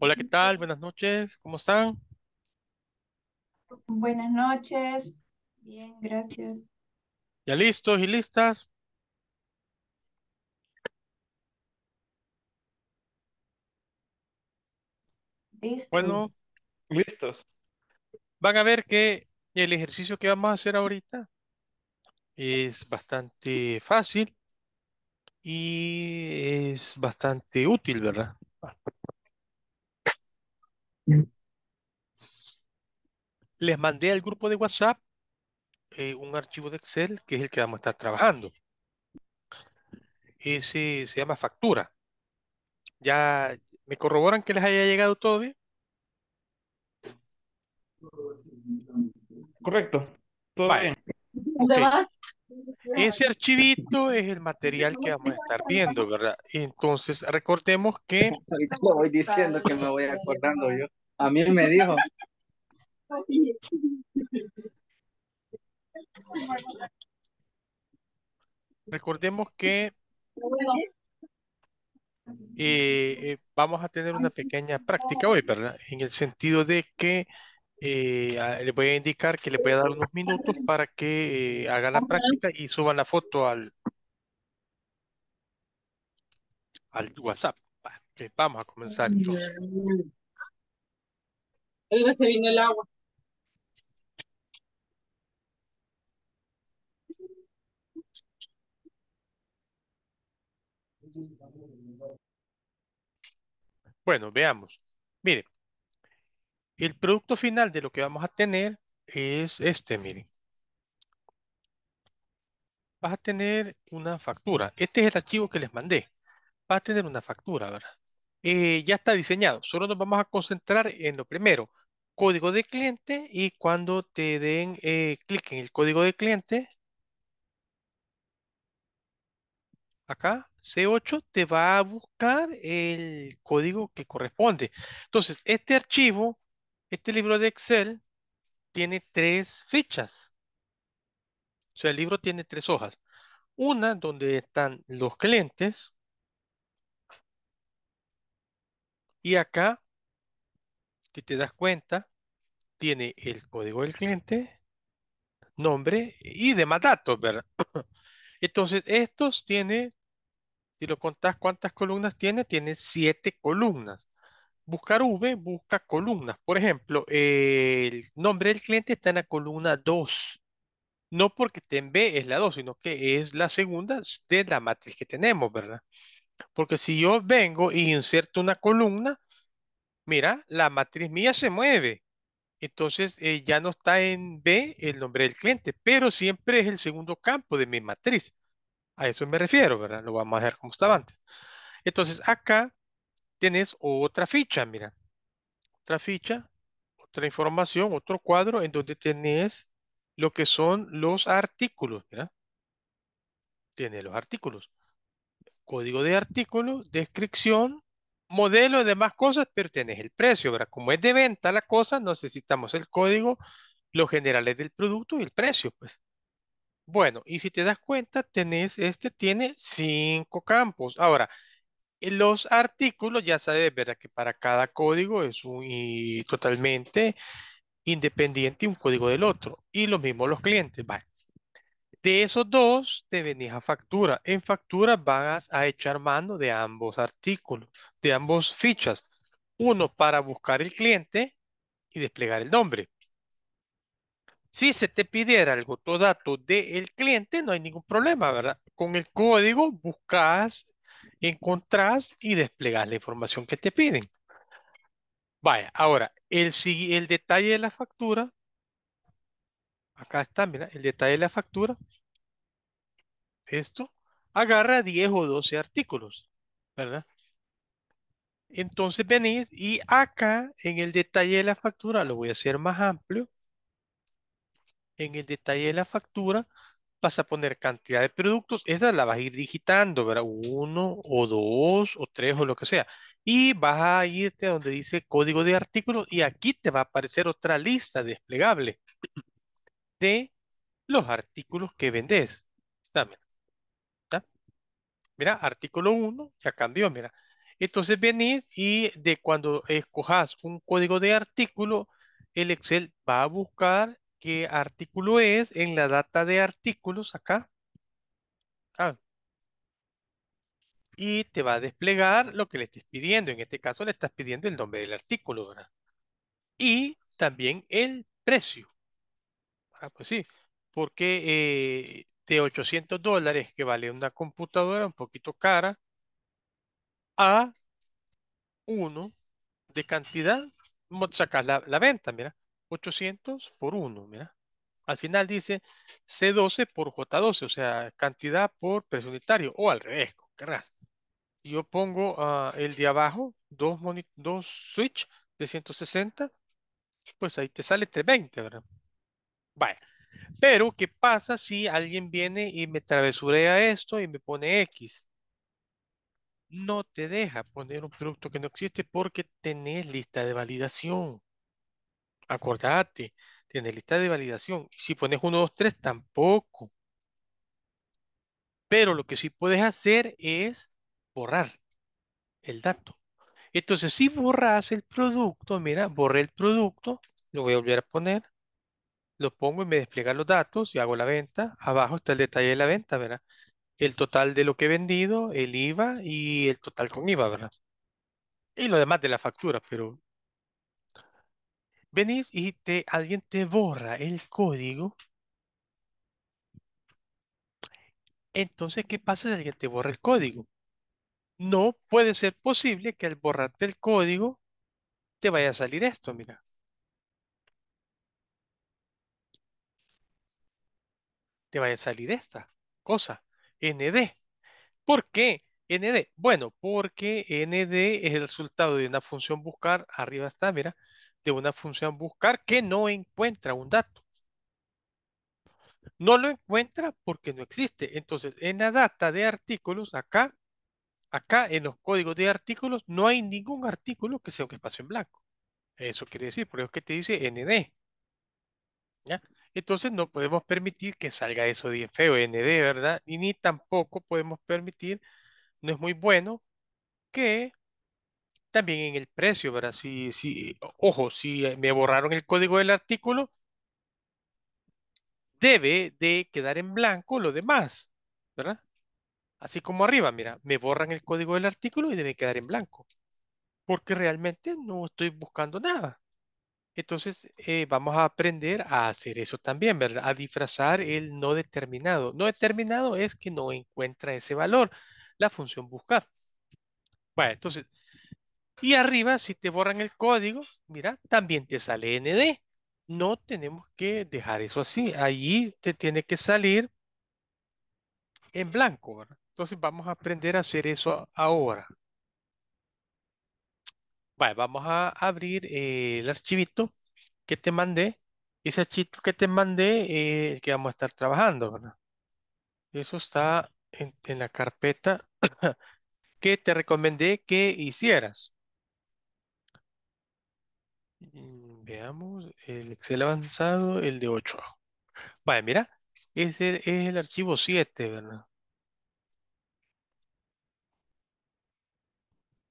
Hola, ¿qué tal? Buenas noches, ¿cómo están? Buenas noches. Bien, gracias. ¿Ya listos y listas? Listos. Bueno, Listos. van a ver que el ejercicio que vamos a hacer ahorita es bastante fácil y es bastante útil, ¿verdad? Les mandé al grupo de WhatsApp eh, un archivo de Excel que es el que vamos a estar trabajando. Ese se llama factura. ¿Ya me corroboran que les haya llegado todo bien? Correcto. Todo Vale. bien. Ese archivito es el material que vamos a estar viendo, ¿verdad? Entonces, recordemos que lo voy diciendo que me voy acordando yo. A mí me dijo, Recordemos que eh, eh, vamos a tener una pequeña práctica hoy, ¿verdad? En el sentido de que eh, les voy a indicar que les voy a dar unos minutos para que eh, hagan la práctica y suban la foto al, al WhatsApp. Vamos a comenzar entonces. Oiga, se vino el agua. Bueno, veamos. Miren, el producto final de lo que vamos a tener es este, miren. Vas a tener una factura. Este es el archivo que les mandé. Vas a tener una factura, ¿verdad? Eh, ya está diseñado. Solo nos vamos a concentrar en lo primero, código de cliente y cuando te den eh, clic en el código de cliente, acá, C8, te va a buscar el código que corresponde. Entonces, este archivo, este libro de Excel, tiene tres fichas. O sea, el libro tiene tres hojas. Una donde están los clientes y acá, si te das cuenta, tiene el código del cliente, nombre y demás datos, ¿verdad? Entonces, estos tiene, si lo contás cuántas columnas tiene, tiene siete columnas. Buscar V busca columnas. Por ejemplo, el nombre del cliente está en la columna 2. No porque esté en B es la 2, sino que es la segunda de la matriz que tenemos, ¿verdad? Porque si yo vengo y inserto una columna, mira, la matriz mía se mueve. Entonces eh, ya no está en B el nombre del cliente, pero siempre es el segundo campo de mi matriz. A eso me refiero, ¿verdad? Lo vamos a dejar como estaba antes. Entonces, acá tienes otra ficha, mira. Otra ficha, otra información, otro cuadro en donde tenés lo que son los artículos, mira. Tiene los artículos. Código de artículo, descripción, modelo y demás cosas, pero tenés el precio, ¿verdad? Como es de venta la cosa, necesitamos el código, los generales del producto y el precio, pues. Bueno, y si te das cuenta, tenés, este tiene cinco campos. Ahora, los artículos ya sabes, ¿verdad? Que para cada código es un, y totalmente independiente un código del otro. Y lo mismo los clientes. Vale. De esos dos te venís a factura. En factura vas a echar mano de ambos artículos, de ambos fichas. Uno para buscar el cliente y desplegar el nombre. Si se te pidiera otro dato del cliente, no hay ningún problema, ¿verdad? Con el código buscas, encontrás y desplegas la información que te piden. Vaya, ahora, el, el detalle de la factura, acá está, mira, el detalle de la factura, esto, agarra 10 o 12 artículos, ¿verdad? Entonces venís y acá en el detalle de la factura, lo voy a hacer más amplio, en el detalle de la factura vas a poner cantidad de productos, esa la vas a ir digitando, ¿verdad? Uno o dos o tres o lo que sea. Y vas a irte a donde dice código de artículos y aquí te va a aparecer otra lista desplegable de los artículos que vendes. Está, mira, ¿está? Mira, artículo 1 ya cambió, mira. Entonces venís y de cuando escojas un código de artículo, el Excel va a buscar qué artículo es en la data de artículos acá. Ah, y te va a desplegar lo que le estés pidiendo. En este caso le estás pidiendo el nombre del artículo, ¿verdad? Y también el precio. Ah, pues sí, porque eh, de 800 dólares que vale una computadora un poquito cara a uno de cantidad, sacas la, la venta, mira, 800 por uno, mira. Al final dice C12 por J12, o sea, cantidad por precio unitario, o al revés, querrás. Si yo pongo ah, el de abajo, dos, dos switch de 160, pues ahí te sale 320, ¿verdad? Vaya. Pero, ¿qué pasa si alguien viene y me travesurea esto y me pone X? No te deja poner un producto que no existe porque tenés lista de validación. Acordate, tenés lista de validación. Y si pones 1, 2, 3, tampoco. Pero lo que sí puedes hacer es borrar el dato. Entonces, si borras el producto, mira, borré el producto, lo voy a volver a poner, lo pongo y me despliega los datos y hago la venta. Abajo está el detalle de la venta, ¿verdad? El total de lo que he vendido, el IVA y el total con IVA, ¿verdad? Y lo demás de la factura, pero venís y te, alguien te borra el código. Entonces, ¿qué pasa si alguien te borra el código? No puede ser posible que al borrarte el código te vaya a salir esto, mira. Te vaya a salir esta cosa, ND. ¿Por qué ND? Bueno, porque ND es el resultado de una función buscar, arriba está, mira, de una función buscar que no encuentra un dato. No lo encuentra porque no existe. Entonces, en la data de artículos, acá, acá en los códigos de artículos, no hay ningún artículo que sea un espacio en blanco. Eso quiere decir, por eso es que te dice ND. ¿Ya? Entonces no podemos permitir que salga eso de feo, ND, ¿verdad? Y ni tampoco podemos permitir, no es muy bueno, que también en el precio, ¿verdad? Si, si, ojo, si me borraron el código del artículo, debe de quedar en blanco lo demás, ¿verdad? Así como arriba, mira, me borran el código del artículo y debe quedar en blanco, porque realmente no estoy buscando nada. Entonces, eh, vamos a aprender a hacer eso también, ¿verdad? A disfrazar el no determinado. No determinado es que no encuentra ese valor, la función buscar. Bueno, entonces, y arriba, si te borran el código, mira, también te sale ND. No tenemos que dejar eso así. Allí te tiene que salir en blanco, ¿verdad? Entonces, vamos a aprender a hacer eso ahora. Vale, vamos a abrir eh, el archivito que te mandé. Ese archivo que te mandé es el que vamos a estar trabajando. Eso está en, en la carpeta que te recomendé que hicieras. Mm, Veamos, el Excel avanzado, el de 8. Vale, mira, ese es el archivo 7, ¿verdad?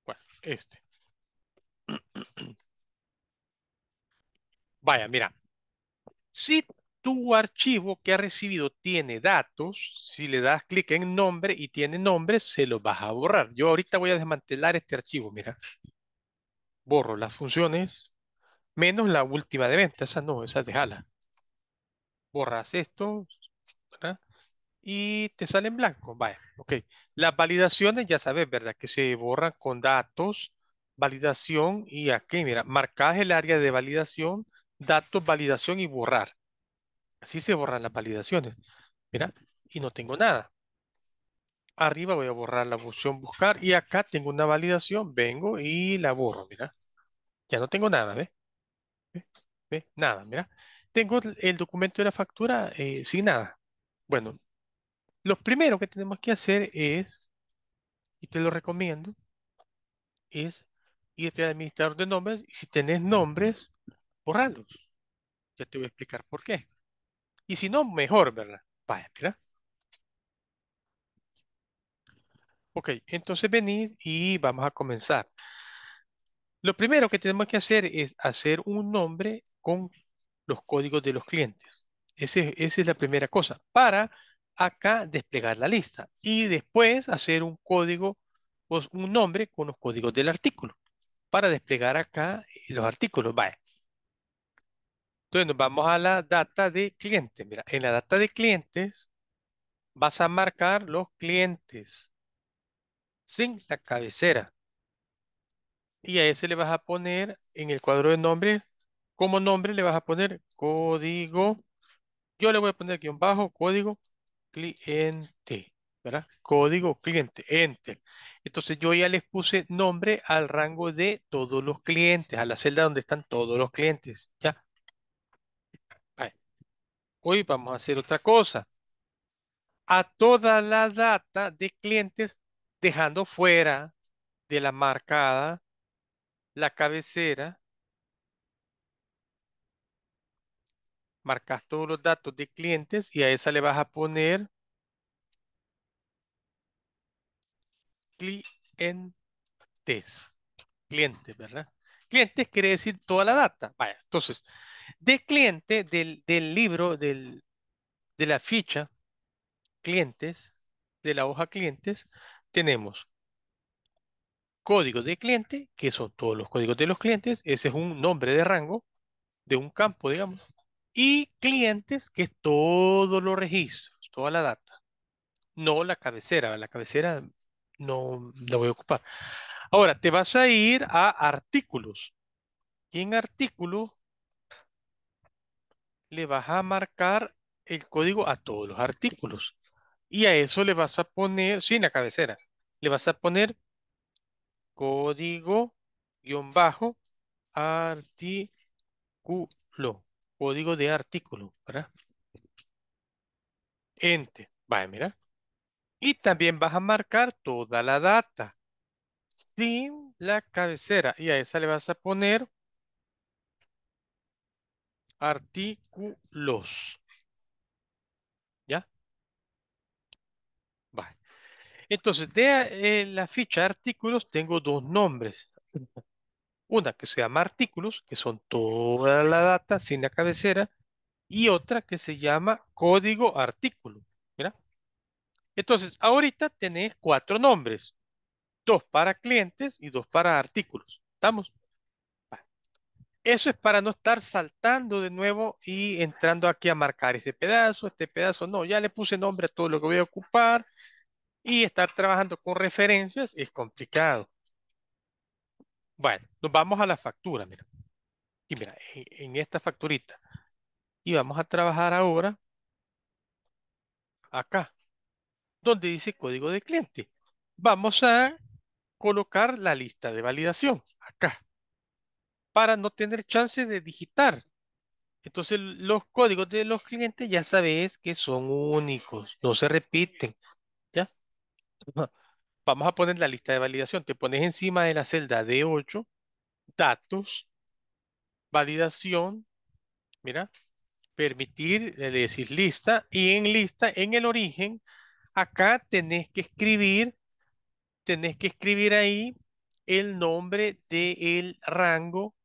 Bueno, este. Vaya, mira. Si tu archivo que ha recibido tiene datos, si le das clic en nombre y tiene nombre, se lo vas a borrar. Yo ahorita voy a desmantelar este archivo, mira. Borro las funciones, menos la última de venta. Esa no, esa déjala. Borras esto. Y te sale en blanco. Vaya, ok. Las validaciones, ya sabes, ¿verdad? Que se borran con datos, validación y aquí, mira, marcas el área de validación, datos, validación y borrar. Así se borran las validaciones. Mira, y no tengo nada. Arriba voy a borrar la función buscar y acá tengo una validación, vengo y la borro, mira. Ya no tengo nada, ¿ves? ¿Ve? Nada, mira. Tengo el documento de la factura eh, sin nada. Bueno, lo primero que tenemos que hacer es, y te lo recomiendo, es irte al administrador de nombres y si tenés nombres, borrarlos. Ya te voy a explicar por qué. Y si no, mejor, ¿verdad? Vaya, mira. Ok, entonces venid y vamos a comenzar. Lo primero que tenemos que hacer es hacer un nombre con los códigos de los clientes. Ese- esa es la primera cosa. Para acá desplegar la lista y después hacer un código, pues un nombre con los códigos del artículo para desplegar acá eh, los artículos. Vaya. Entonces nos vamos a la data de clientes. Mira, en la data de clientes vas a marcar los clientes sin la cabecera. Y a ese le vas a poner en el cuadro de nombres, como nombre le vas a poner código. Yo le voy a poner guion bajo, código cliente, ¿verdad? Código cliente, enter. Entonces yo ya les puse nombre al rango de todos los clientes, a la celda donde están todos los clientes, ¿ya? Hoy vamos a hacer otra cosa. A toda la data de clientes, dejando fuera de la marcada la cabecera, marcas todos los datos de clientes y a esa le vas a poner clientes, clientes, ¿verdad? Clientes quiere decir toda la data. Vaya, entonces, de cliente del, del libro, del, de la ficha, clientes, de la hoja clientes, tenemos código de cliente, que son todos los códigos de los clientes, ese es un nombre de rango de un campo, digamos, y clientes, que es todos los registros, toda la data, no la cabecera, la cabecera no la voy a ocupar. Ahora, te vas a ir a artículos, y en artículos le vas a marcar el código a todos los artículos, y a eso le vas a poner, sin la cabecera, le vas a poner código guion bajo artículo, código de artículo, ¿verdad? Enter. Vaya, mira. Y también vas a marcar toda la data sin la cabecera. Y a esa le vas a poner artículos. ¿Ya? Vale. Entonces, de eh, la ficha artículos tengo dos nombres. Una que se llama artículos, que son toda la data sin la cabecera, y otra que se llama código artículo. Entonces, ahorita tenés cuatro nombres. Dos para clientes y dos para artículos. ¿Estamos? Eso es para no estar saltando de nuevo y entrando aquí a marcar este pedazo, este pedazo. No, ya le puse nombre a todo lo que voy a ocupar y estar trabajando con referencias es complicado. Bueno, nos vamos a la factura, mira. Y mira, en esta facturita. Y vamos a trabajar ahora acá, donde dice código de cliente. Vamos a colocar la lista de validación acá para no tener chance de digitar. Entonces los códigos de los clientes ya sabes que son únicos, no se repiten. ¿Ya? Vamos a poner la lista de validación. Te pones encima de la celda D8, datos, validación, mira, permitir, le decís lista, y en lista, en el origen, acá tenés que escribir, tenés que escribir ahí el nombre del rango,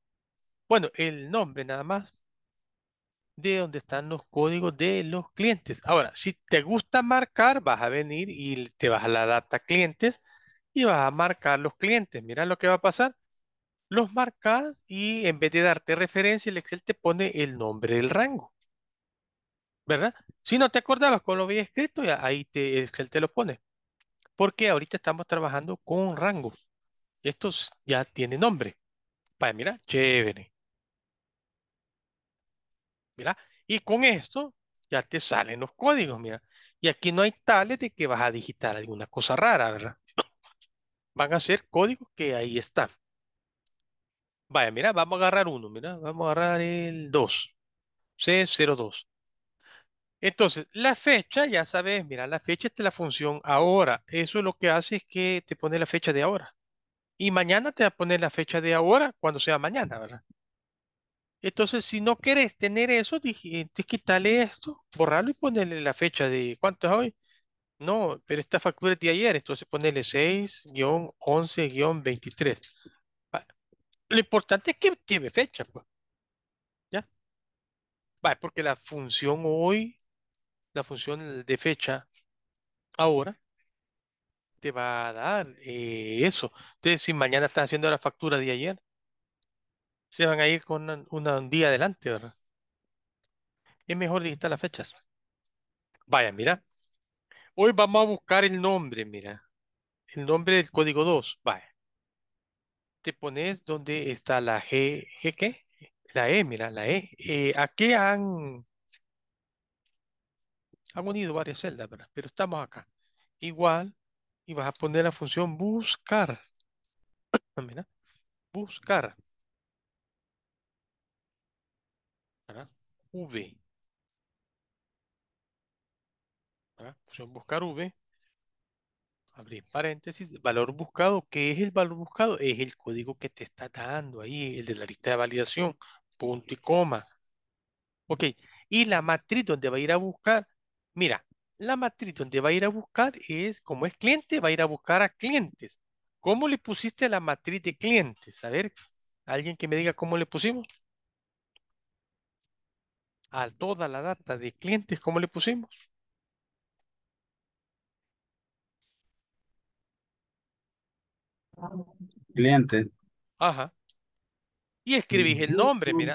bueno, el nombre nada más, de donde están los códigos de los clientes. Ahora, si te gusta marcar, vas a venir y te vas a la data clientes y vas a marcar los clientes. Mira lo que va a pasar. Los marcas y en vez de darte referencia, el Excel te pone el nombre del rango. ¿Verdad? Si no te acordabas con lo había escrito, ya ahí te, el Excel te lo pone. Porque ahorita estamos trabajando con rangos. Estos ya tienen nombre. Vaya, mira, chévere. Mira, y con esto ya te salen los códigos, mira. Y aquí no hay tales de que vas a digitar alguna cosa rara, ¿verdad? Van a ser códigos que ahí están. Vaya, mira, vamos a agarrar uno, mira, vamos a agarrar el 2, C02. Entonces, la fecha, ya sabes, mira, la fecha es la función ahora. Eso lo que hace es que te pone la fecha de ahora. Y mañana te va a poner la fecha de ahora cuando sea mañana, ¿verdad? Entonces, si no quieres tener eso, dije, quítale esto, borrarlo y ponerle la fecha de cuánto es hoy. No, pero esta factura es de ayer, entonces ponele 6-11-23. Va, Lo importante es que tiene fecha, pues. ¿Ya? Va, porque la función hoy, la función de fecha ahora, te va a dar eh, eso. Entonces, si mañana estás haciendo la factura de ayer, se van a ir con un día adelante, ¿verdad? Es mejor digitar las fechas. Vaya, mira. Hoy vamos a buscar el nombre, mira. El nombre del código 2. Vaya. Te pones donde está la G. ¿G qué? La E, mira, la E. Eh, aquí han, han unido varias celdas, ¿verdad? Pero estamos acá. Igual, y vas a poner la función buscar. Mira, buscar. ¿verdad? V. ¿verdad? Función buscar V. Abrir paréntesis. Valor buscado. ¿Qué es el valor buscado? Es el código que te está dando ahí, el de la lista de validación. Punto y coma. Ok. Y la matriz donde va a ir a buscar. Mira, la matriz donde va a ir a buscar es, como es cliente, va a ir a buscar a clientes. ¿Cómo le pusiste la matriz de clientes? A ver, alguien que me diga cómo le pusimos. A toda la data de clientes, ¿cómo le pusimos? Cliente. Ajá. Y escribís el nombre, mira.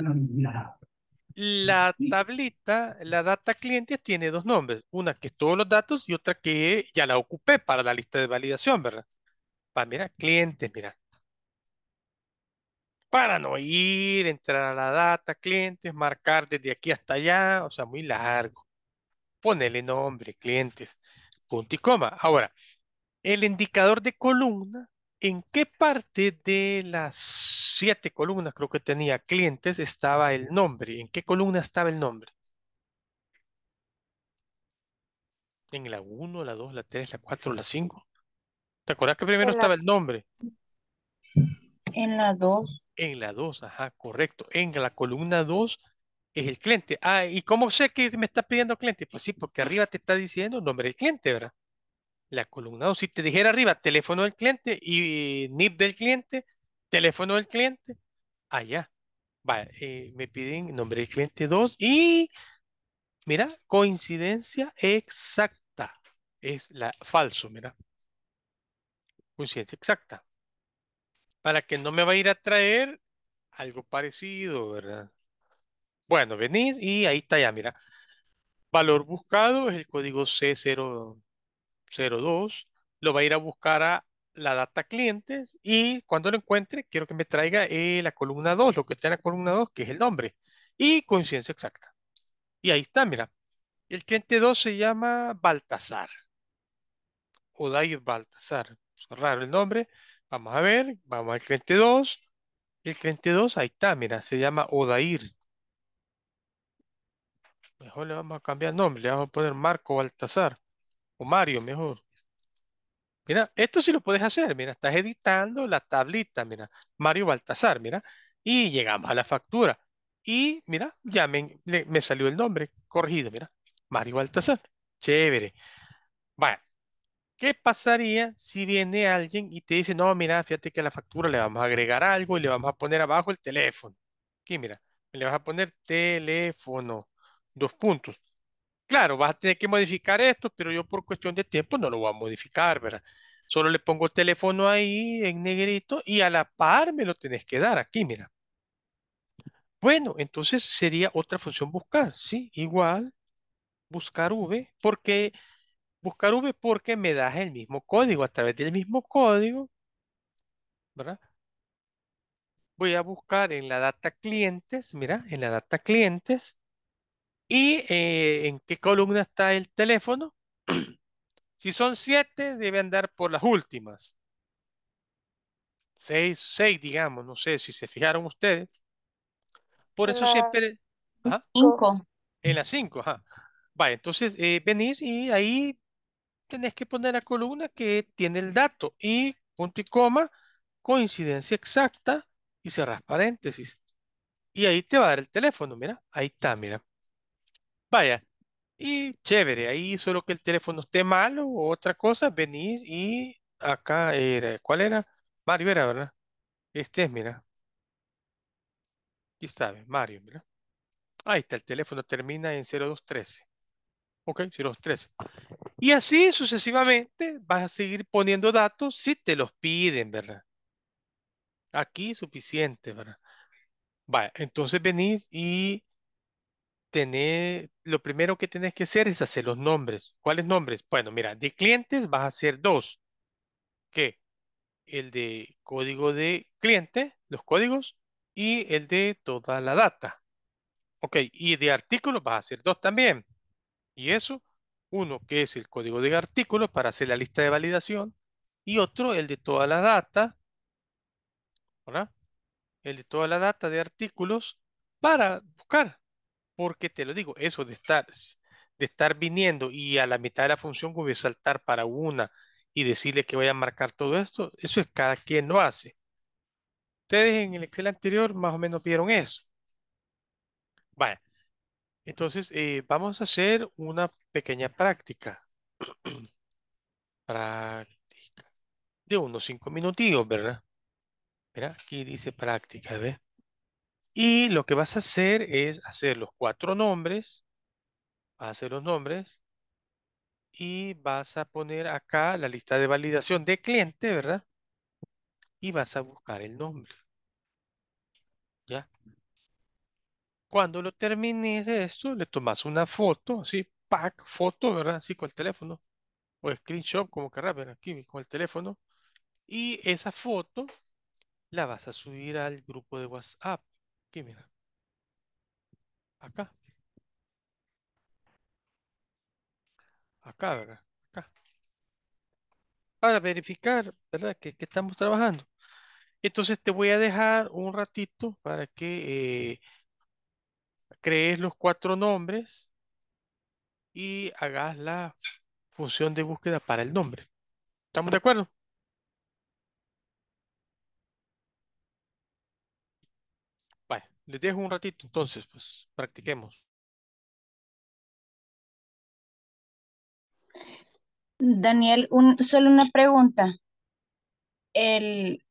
La tablita, la data clientes tiene dos nombres. Una que es todos los datos y otra que ya la ocupé para la lista de validación, ¿verdad? Para, mira, clientes, mira. Para no ir, entrar a la data, clientes, marcar desde aquí hasta allá, o sea, muy largo. Ponerle nombre, clientes, punto y coma. Ahora, el indicador de columna, ¿en qué parte de las siete columnas, creo que tenía clientes, estaba el nombre? ¿En qué columna estaba el nombre? ¿En la 1, la 2, la 3, la 4, la 5? ¿Te acuerdas que primero la- estaba el nombre? En la 2. En la 2, ajá, correcto. En la columna 2 es el cliente. Ah, ¿y cómo sé que me está pidiendo cliente? Pues sí, porque arriba te está diciendo el nombre del cliente, ¿verdad? La columna 2, si te dijera arriba teléfono del cliente y NIP del cliente, teléfono del cliente, allá. Va, eh, me piden nombre del cliente 2 y mira, coincidencia exacta. Es la falso, mira. Coincidencia exacta. Para que no me va a ir a traer algo parecido, ¿verdad? Bueno, venís y ahí está ya, mira. Valor buscado es el código C002. Lo va a ir a buscar a la data clientes y cuando lo encuentre, quiero que me traiga eh, la columna 2, lo que está en la columna 2, que es el nombre. Y coincidencia exacta. Y ahí está, mira. El cliente 2 se llama Baltasar. Odair Baltasar. Es raro el nombre. Vamos a ver. Vamos al cliente 2. El cliente 2, ahí está, mira, se llama Odair. Mejor le vamos a cambiar el nombre, le vamos a poner Marco Baltasar o Mario, mejor. Mira, esto sí lo puedes hacer, mira, estás editando la tablita, mira, Mario Baltasar, mira, y llegamos a la factura. Y mira, ya me, me salió el nombre corregido, mira, Mario Baltasar. Chévere. Bueno, ¿qué pasaría si viene alguien y te dice, no, mira, fíjate que a la factura le vamos a agregar algo y le vamos a poner abajo el teléfono? Aquí, mira, le vas a poner teléfono, dos puntos. Claro, vas a tener que modificar esto, pero yo por cuestión de tiempo no lo voy a modificar, ¿verdad? Solo le pongo el teléfono ahí en negrito y a la par me lo tenés que dar aquí, mira. Bueno, entonces sería otra función buscar, ¿sí? Igual, buscar V, porque buscar V porque me das el mismo código. A través del mismo código, ¿verdad? Voy a buscar en la data clientes, mira, en la data clientes, y eh, en qué columna está el teléfono. Si son siete, debe andar por las últimas. Seis, seis, digamos, no sé si se fijaron ustedes. Por eso siempre, ajá, 5. en las cinco, ajá. Vale, entonces eh, venís y ahí tenés que poner la columna que tiene el dato y punto y coma, coincidencia exacta y cerrás paréntesis. Y ahí te va a dar el teléfono, mira, ahí está, mira. Vaya, Y chévere, ahí solo que el teléfono esté malo o otra cosa, venís y acá era, ¿cuál era? Mario era, ¿verdad? Este es, mira, aquí está, Mario, mira. Ahí está, el teléfono termina en 0213. Ok, 0213. Y así sucesivamente vas a seguir poniendo datos si te los piden, ¿verdad? Aquí suficiente, ¿verdad? Vaya, entonces venís y tenés, lo primero que tenés que hacer es hacer los nombres. ¿Cuáles nombres? Bueno, mira, de clientes vas a hacer dos. ¿Qué? El de código de cliente, los códigos, y el de toda la data. Ok, y de artículos vas a hacer dos también. Y eso, uno que es el código de artículos para hacer la lista de validación, y otro el de toda la data, ¿verdad? El de toda la data de artículos para buscar. Porque te lo digo, eso de estar, de estar viniendo y a la mitad de la función voy a saltar para una y decirle que vaya a marcar todo esto, eso es cada quien lo hace. Ustedes en el Excel anterior más o menos vieron eso. Vaya, entonces eh, vamos a hacer una pequeña práctica. práctica. De unos cinco minutillos, ¿verdad? Mira, aquí dice práctica, ¿ves? Y lo que vas a hacer es hacer los cuatro nombres. Vas a hacer los nombres. Y vas a poner acá la lista de validación de cliente, ¿verdad? Y vas a buscar el nombre. ¿Ya? Cuando lo termines de esto, le tomas una foto, así, pack, foto, ¿verdad? Así con el teléfono. O screenshot, como querrás, ver aquí con el teléfono. Y esa foto la vas a subir al grupo de WhatsApp. Aquí, mira. Acá. Acá, ¿verdad? Acá. Para verificar, ¿verdad? Que, estamos trabajando. Entonces te voy a dejar un ratito para que eh, crees los cuatro nombres y hagas la función de búsqueda para el nombre. ¿Estamos de acuerdo? Vale, les dejo un ratito, entonces, pues practiquemos. Daniel, un, solo una pregunta. El...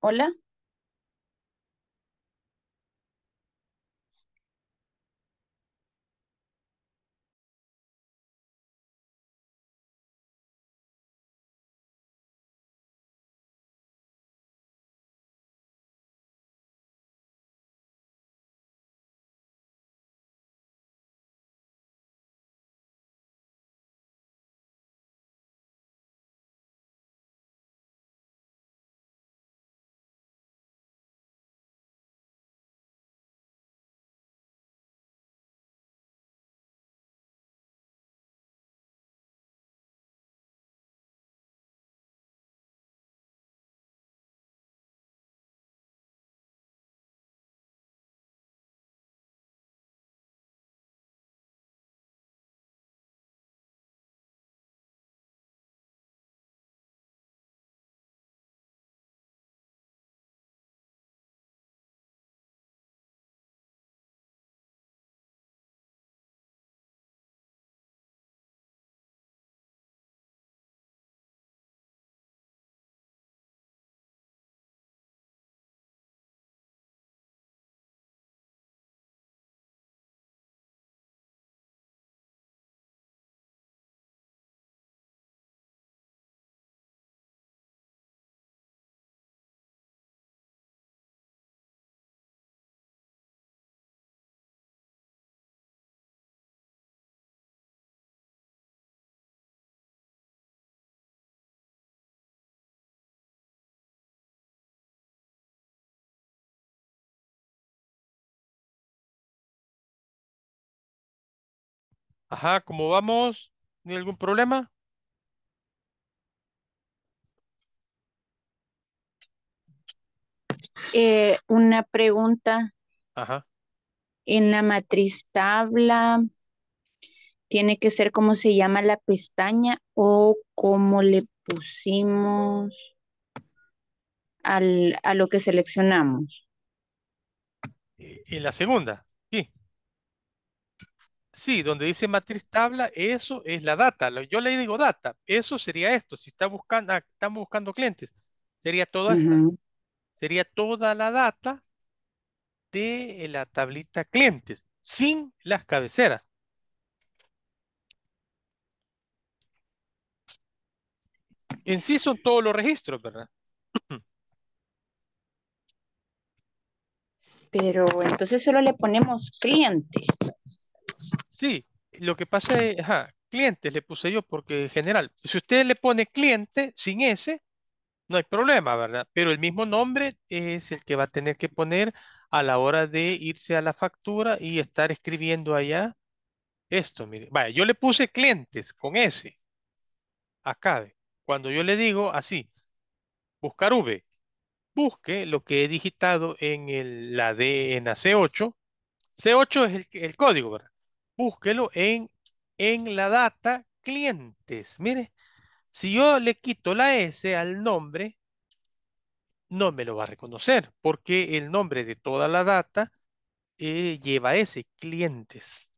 Hola. Ajá, ¿cómo vamos? ¿Ni algún problema? Eh, una pregunta. Ajá. En la matriz tabla, ¿tiene que ser como se llama la pestaña o cómo le pusimos al, a lo que seleccionamos? En la segunda, sí. Donde dice matriz tabla, eso es la data. Yo le digo data, eso sería esto. Si está buscando, ah, estamos buscando clientes, sería toda esta, Ujú. sería toda la data de la tablita clientes, sin las cabeceras. En sí son todos los registros, ¿verdad? Pero entonces solo le ponemos cliente. Sí, lo que pasa es, ajá, clientes le puse yo porque en general, si usted le pone cliente sin ese, no hay problema, ¿verdad? Pero el mismo nombre es el que va a tener que poner a la hora de irse a la factura y estar escribiendo allá esto, mire. Vaya, yo le puse clientes con S, acá, ve. Cuando yo le digo así, buscar V, busque lo que he digitado en el, la D en la C8. C8 es el, el código, ¿verdad? Búsquelo en, en la data clientes. Mire, si yo le quito la S al nombre, no me lo va a reconocer porque el nombre de toda la data eh, lleva S, clientes.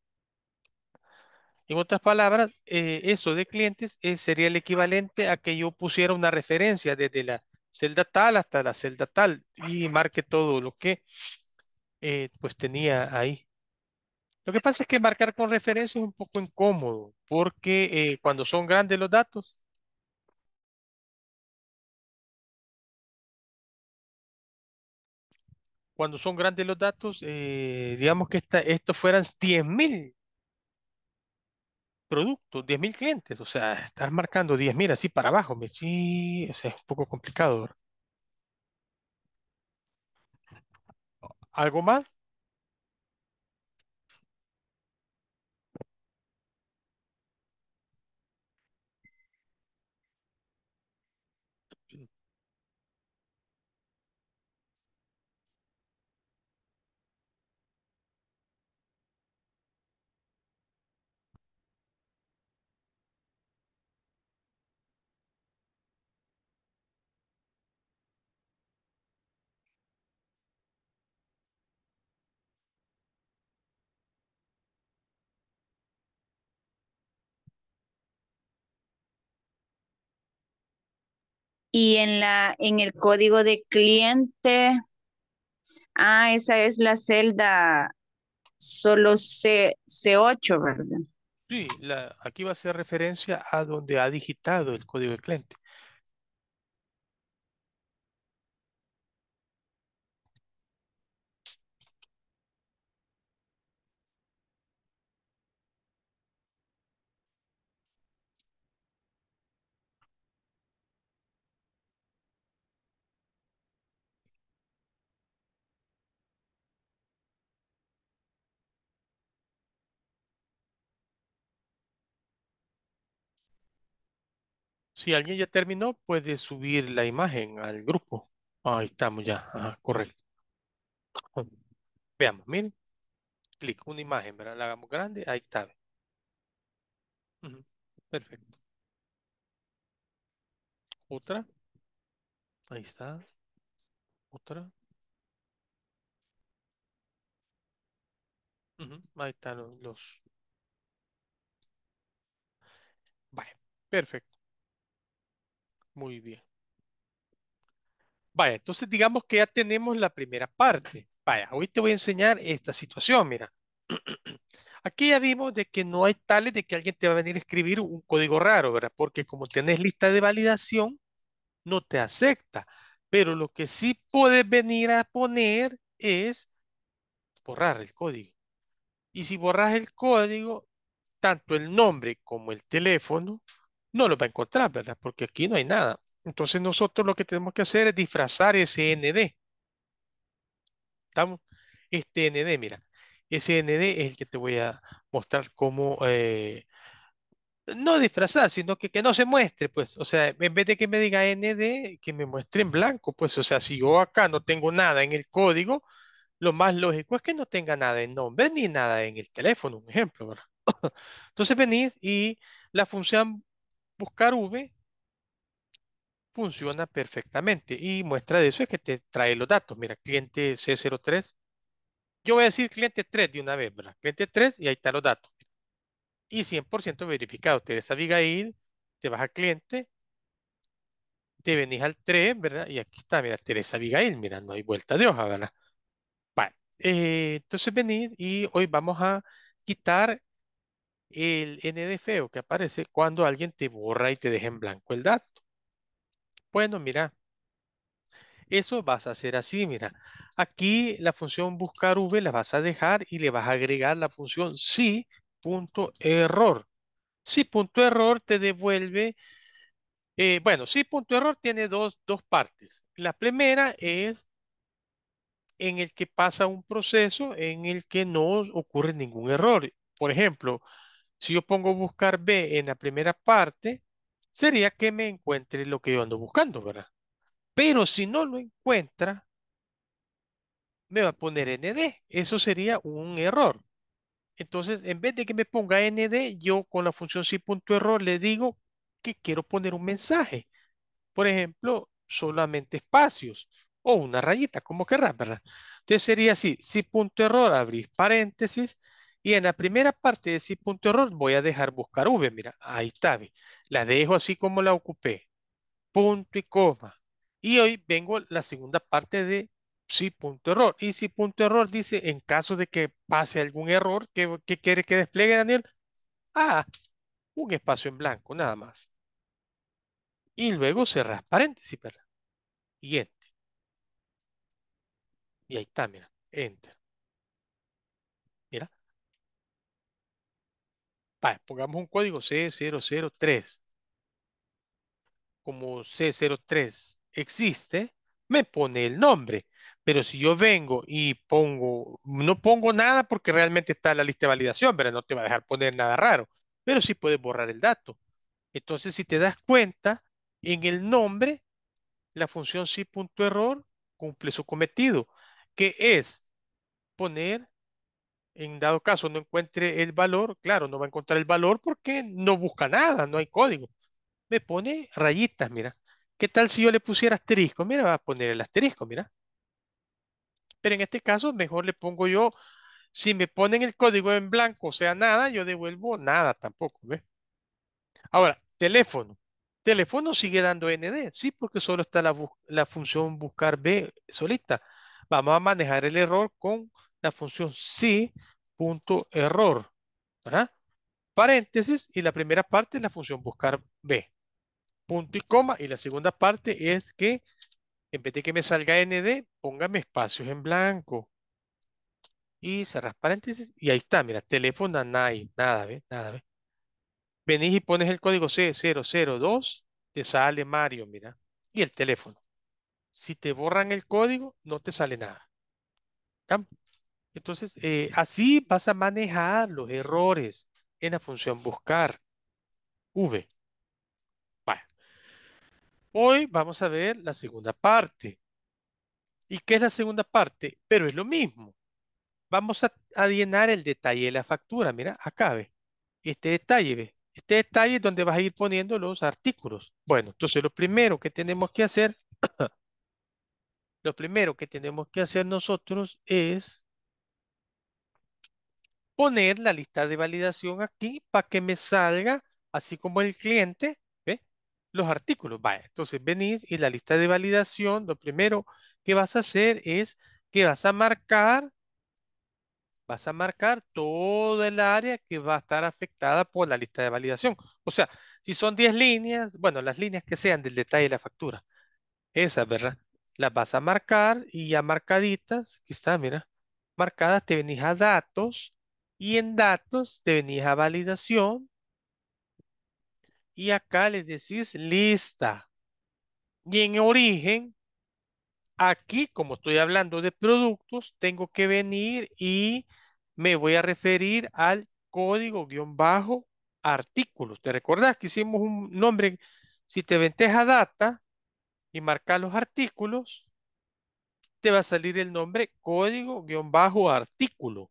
En otras palabras, eh, eso de clientes eh, sería el equivalente a que yo pusiera una referencia desde la celda tal hasta la celda tal y marque todo lo que eh, pues tenía ahí. Lo que pasa es que marcar con referencia es un poco incómodo porque eh, cuando son grandes los datos, cuando son grandes los datos, eh, digamos que estos fueran 10.000 productos, 10.000 clientes, o sea, estar marcando 10.000 así para abajo, sí, o sea, es un poco complicado. ¿Algo más? Y en la, en el código de cliente, ah, esa es la celda solo C, C8, ¿verdad? Sí, la, aquí va a ser referencia a donde ha digitado el código del cliente. Si alguien ya terminó, puede subir la imagen al grupo. Ahí estamos ya, ajá, correcto. Veamos, miren, clic, una imagen, ¿verdad? La hagamos grande, ahí está. Perfecto. Otra, ahí está. Otra. Ahí están los, Vaya, perfecto. Muy bien. Vaya, entonces digamos que ya tenemos la primera parte. Vaya, hoy te voy a enseñar esta situación, mira. Aquí ya vimos de que no hay tales de que alguien te va a venir a escribir un código raro, ¿verdad? Porque como tienes lista de validación, no te acepta. Pero lo que sí puedes venir a poner es borrar el código. Y si borras el código, tanto el nombre como el teléfono, no lo va a encontrar, ¿verdad? Porque aquí no hay nada. Entonces nosotros lo que tenemos que hacer es disfrazar ese ND. ¿Estamos? Este ND, mira. Ese ND es el que te voy a mostrar cómo, eh, no disfrazar, sino que, que no se muestre, pues. O sea, en vez de que me diga ND, que me muestre en blanco, pues. O sea, si yo acá no tengo nada en el código, lo más lógico es que no tenga nada en nombre ni nada en el teléfono, un ejemplo, ¿verdad? Entonces venís y la función buscar V funciona perfectamente y muestra de eso es que te trae los datos. Mira, cliente C03. Yo voy a decir cliente 3 de una vez, ¿verdad? Cliente 3 y ahí están los datos. y 100% verificado. Teresa Abigail, te vas a cliente, te venís al 3, ¿verdad? Y aquí está, mira, Teresa Abigail, mira, no hay vuelta de hoja, ¿verdad? Vale, eh, entonces venís y hoy vamos a quitar el ND feo que aparece cuando alguien te borra y te deja en blanco el dato. Bueno, mira, eso vas a hacer así, mira. Aquí la función buscar v la vas a dejar y le vas a agregar la función si punto error. Si punto error te devuelve, eh, bueno, si punto error tiene dos, dos partes. La primera es en el que pasa un proceso en el que no ocurre ningún error. Por ejemplo, si yo pongo buscar B en la primera parte, sería que me encuentre lo que yo ando buscando, ¿verdad? Pero si no lo encuentra, me va a poner ND. Eso sería un error. Entonces, en vez de que me ponga ND, yo con la función si.error le digo que quiero poner un mensaje. Por ejemplo, solamente espacios o una rayita, como querrás, ¿verdad? Entonces sería así, si.error, abrir paréntesis, y en la primera parte de si.error voy a dejar buscar v, mira, ahí está, la dejo así como la ocupé, punto y coma. Y hoy vengo la segunda parte de si punto error. Y si punto error dice, en caso de que pase algún error, ¿qué, quiere que despliegue, Daniel? Ah, un espacio en blanco, nada más. Y luego cerrar paréntesis, ¿verdad? Y enter. Y ahí está, mira, enter. Mira. Vale, pongamos un código C003. Como C03 existe, me pone el nombre. Pero si yo vengo y pongo, no pongo nada porque realmente está en la lista de validación, pero no te va a dejar poner nada raro, pero sí puedes borrar el dato. Entonces, si te das cuenta, en el nombre, la función si.error cumple su cometido, que es poner, en dado caso no encuentre el valor, claro, no va a encontrar el valor porque no busca nada, no hay código. Me pone rayitas, mira. ¿Qué tal si yo le pusiera asterisco? Mira, va a poner el asterisco, mira. Pero en este caso, mejor le pongo yo, si me ponen el código en blanco, o sea, nada, yo devuelvo nada tampoco, ¿ves? Ahora, teléfono. Teléfono sigue dando ND, sí, porque solo está la, la función buscar B solita. Vamos a manejar el error con la función si.error, ¿verdad? Paréntesis y la primera parte es la función buscar B. Punto y coma y la segunda parte es que en vez de que me salga ND, póngame espacios en blanco. Y cerras paréntesis. Y ahí está, mira, teléfono NAI. Nada, ¿ves? Nada, ¿ves? Venís y pones el código C002, te sale Mario, mira. Y el teléfono. Si te borran el código, no te sale nada. Entonces, eh, así vas a manejar los errores en la función buscar. V. Hoy vamos a ver la segunda parte. ¿Y qué es la segunda parte? Pero es lo mismo. Vamos a, llenar el detalle de la factura. Mira, acá ve. Este detalle, ve. Este detalle es donde vas a ir poniendo los artículos. Bueno, entonces lo primero que tenemos que hacer, lo primero que tenemos que hacer nosotros es poner la lista de validación aquí para que me salga, así como el cliente, los artículos. Vaya, entonces venís y la lista de validación, lo primero que vas a hacer es que vas a marcar, vas a marcar toda el área que va a estar afectada por la lista de validación. O sea, si son 10 líneas, bueno, las líneas que sean del detalle de la factura, esas, ¿verdad? Las vas a marcar y ya marcaditas, aquí está, mira, marcadas, te venís a datos y en datos te venís a validación y acá les decís lista. Y en origen, aquí como estoy hablando de productos, tengo que venir y me voy a referir al código guion bajo artículos. ¿Te recordás que hicimos un nombre? Si te venteja data y marcas los artículos, te va a salir el nombre código guion bajo artículo.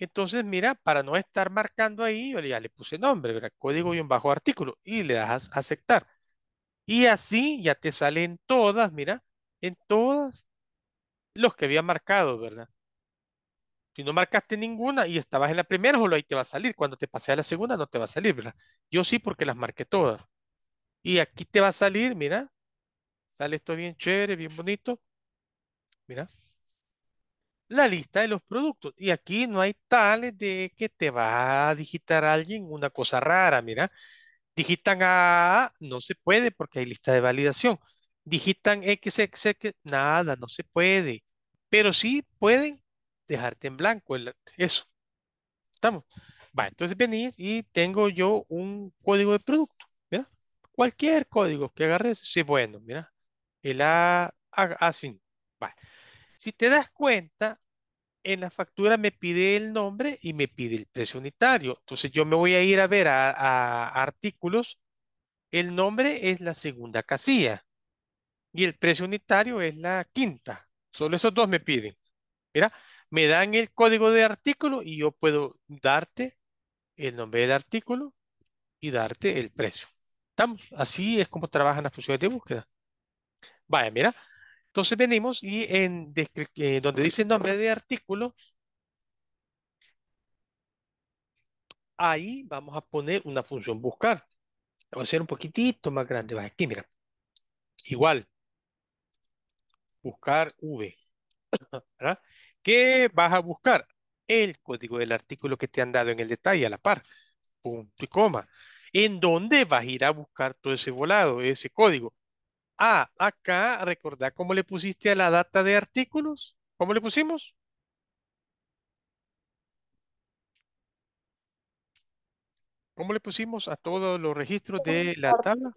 Entonces, mira, para no estar marcando ahí, yo ya le puse nombre, ¿verdad? Código y un bajo artículo y le das a aceptar. Y así ya te salen todas, mira, en todas los que había marcado, ¿verdad? Si no marcaste ninguna y estabas en la primera, solo ahí te va a salir. Cuando te pase a la segunda, no te va a salir, ¿verdad? Yo sí, porque las marqué todas. Y aquí te va a salir, mira. Sale esto bien chévere, bien bonito. Mira. La lista de los productos. Y aquí no hay tales de que te va a digitar alguien una cosa rara, mira. Digitan A, no se puede porque hay lista de validación. Digitan XX, nada, no se puede. Pero sí pueden dejarte en blanco eso. ¿Estamos? Va, entonces venís y tengo yo un código de producto. Mira, cualquier código que agarres, sí, bueno, mira, el A, así. Va. Si te das cuenta, en la factura me pide el nombre y me pide el precio unitario. Entonces yo me voy a ir a ver a, a artículos. El nombre es la segunda casilla y el precio unitario es la quinta. Solo esos dos me piden. Mira, me dan el código de artículo y yo puedo darte el nombre del artículo y darte el precio. ¿Estamos? Así es como trabajan las funciones de búsqueda. Vaya, mira. Entonces venimos y en eh, donde dice nombre de artículo, ahí vamos a poner una función buscar. Voy a hacer un poquitito más grande. Va aquí, mira. Igual. Buscar V. ¿Verdad? ¿Qué vas a buscar? El código del artículo que te han dado en el detalle a la par. Punto y coma. ¿En dónde vas a ir a buscar todo ese volado, ese código? Ah, acá, recordá cómo le pusiste a la data de artículos. ¿Cómo le pusimos? ¿Cómo le pusimos a todos los registros de la tabla?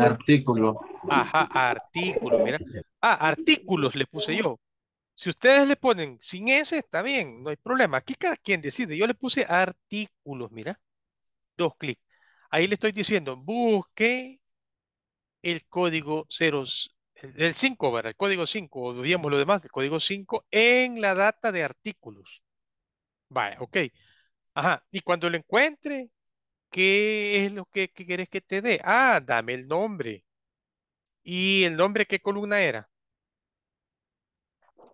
Artículo. Ajá, artículo, mira. Ah, artículos le puse yo. Si ustedes le ponen sin ese, está bien, no hay problema. Aquí cada quien decide. Yo le puse artículos, mira. Dos clics. Ahí le estoy diciendo, busque el código 0, el 5, ¿verdad? El código 5, o digamos lo demás, el código 5 en la data de artículos. Vale, ok. Ajá, y cuando lo encuentre, ¿qué es lo que, que quieres que te dé? Ah, dame el nombre. ¿Y el nombre qué columna era?